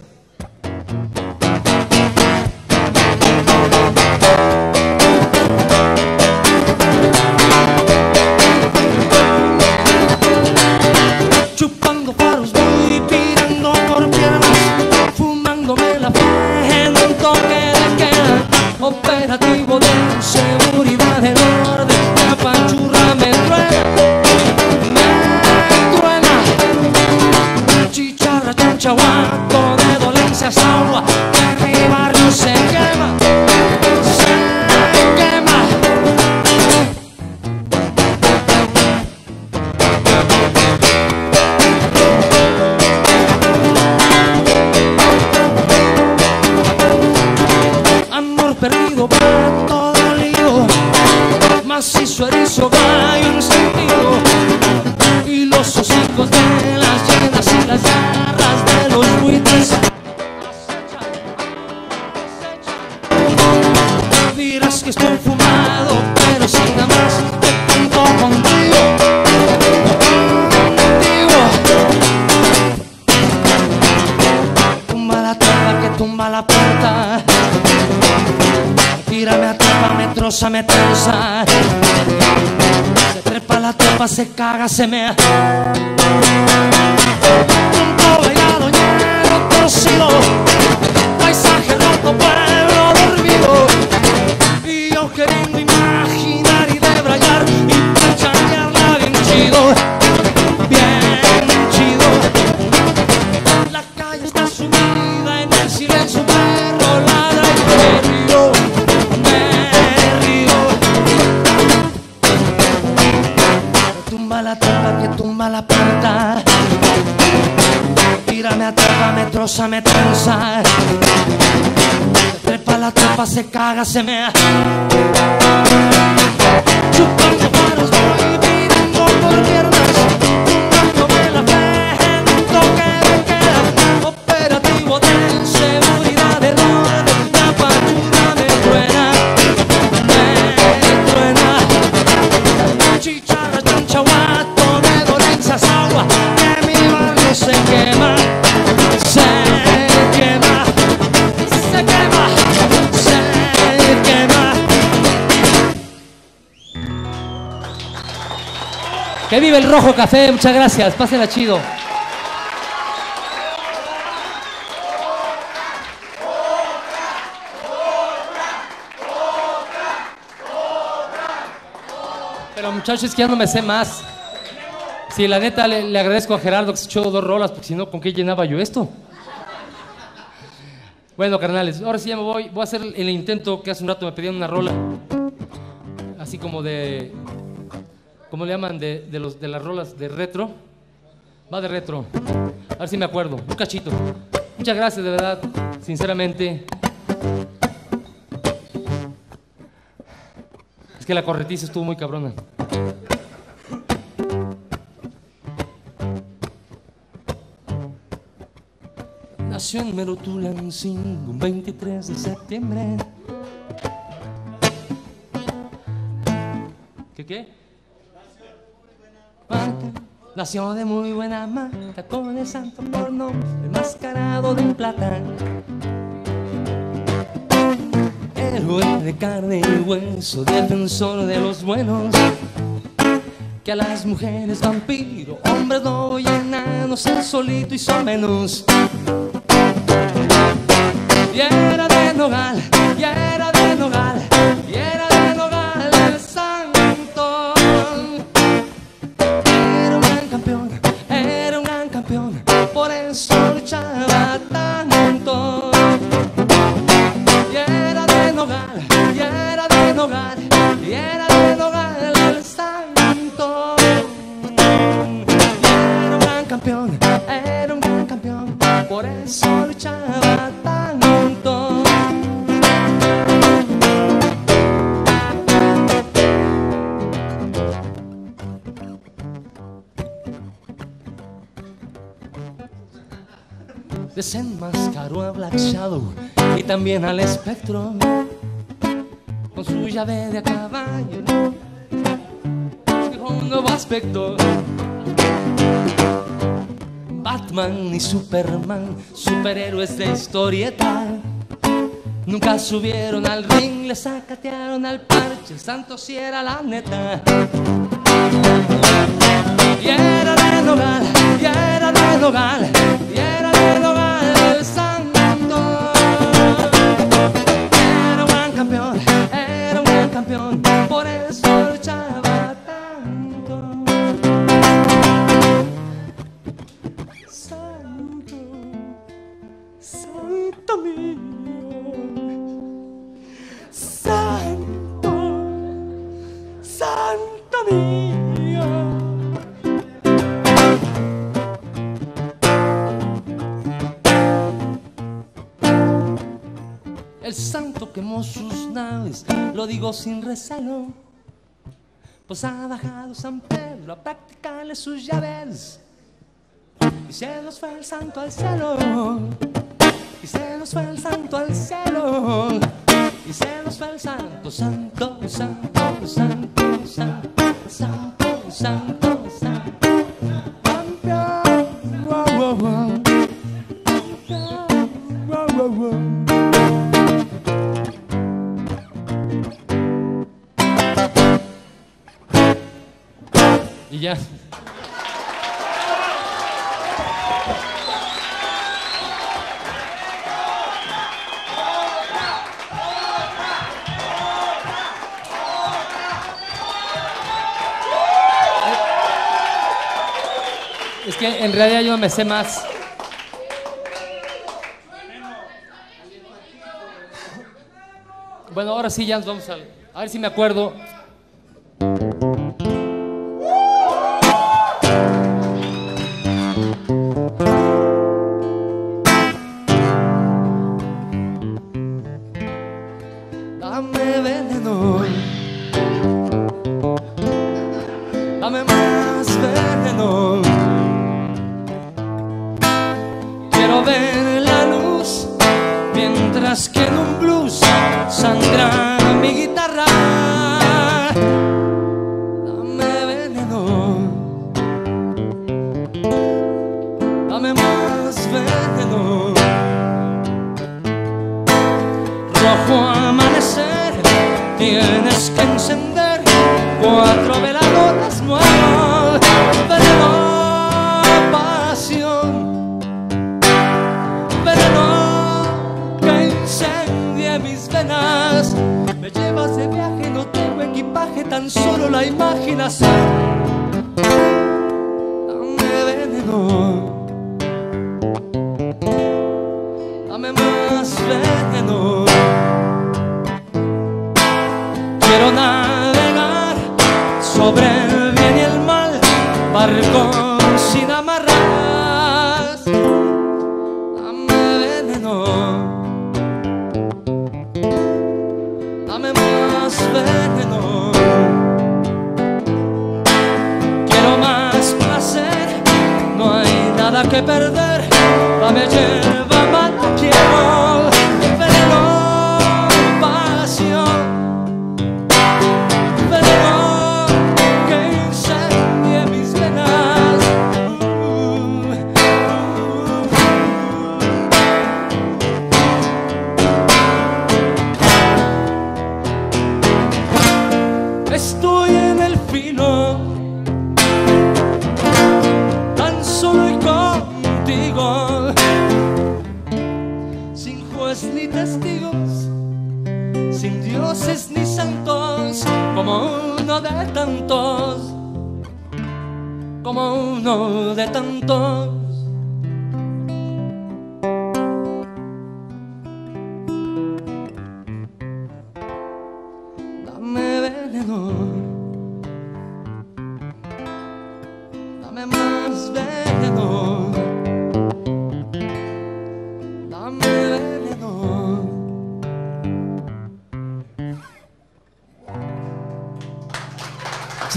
Se caga, se mea caga, se mea. Vive el rojo café, muchas gracias, pásenla chido. Pero muchachos, es que ya no me sé más. Sí, la neta le, le agradezco a Gerardo que se echó dos rolas, porque si no, ¿con qué llenaba yo esto? Bueno, carnales, ahora sí ya me voy. Voy a hacer el intento que hace un rato me pedían una rola. Así como de. ¿Cómo le llaman? De, de los, de las rolas de retro. Va de retro. A ver si me acuerdo. Un cachito. Muchas gracias, de verdad. Sinceramente. Es que la corretiza estuvo muy cabrona. Nació en Merotulancingo un 23 de septiembre. ¿Qué qué? Nació de muy buena marca con el santo por nombre, enmascarado de plata. Héroe de carne y hueso, defensor de los buenos. Que a las mujeres vampiro, hombres no y enanos, el solito y son menos. Y era de Nogal, y era de Nogal, también al espectro con su llave de a caballo. Dejó un nuevo aspecto. Batman y Superman, superhéroes de historieta. Nunca subieron al ring, le sacatearon al parche, el santo si era la neta. Y era de Nogal, y era de Nogal, y era sin recelo. Pues ha bajado San Pedro a practicarle sus llaves. Y se nos fue el santo al cielo. Y se nos fue el santo al cielo. Y se nos fue el santo, santo, santo, santo, santo, santo, santo, santo. Campeón, wow, wow, wow. Y ya. Es que en realidad yo me sé más. Bueno, ahora sí ya nos vamos al. A ver si me acuerdo.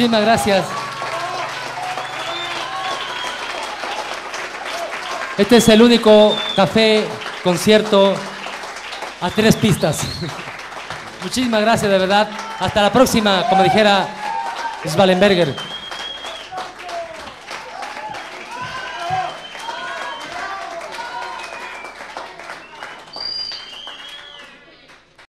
Muchísimas gracias. Este es el único café, concierto a tres pistas. Muchísimas gracias, de verdad. Hasta la próxima, como dijera Svalenberger.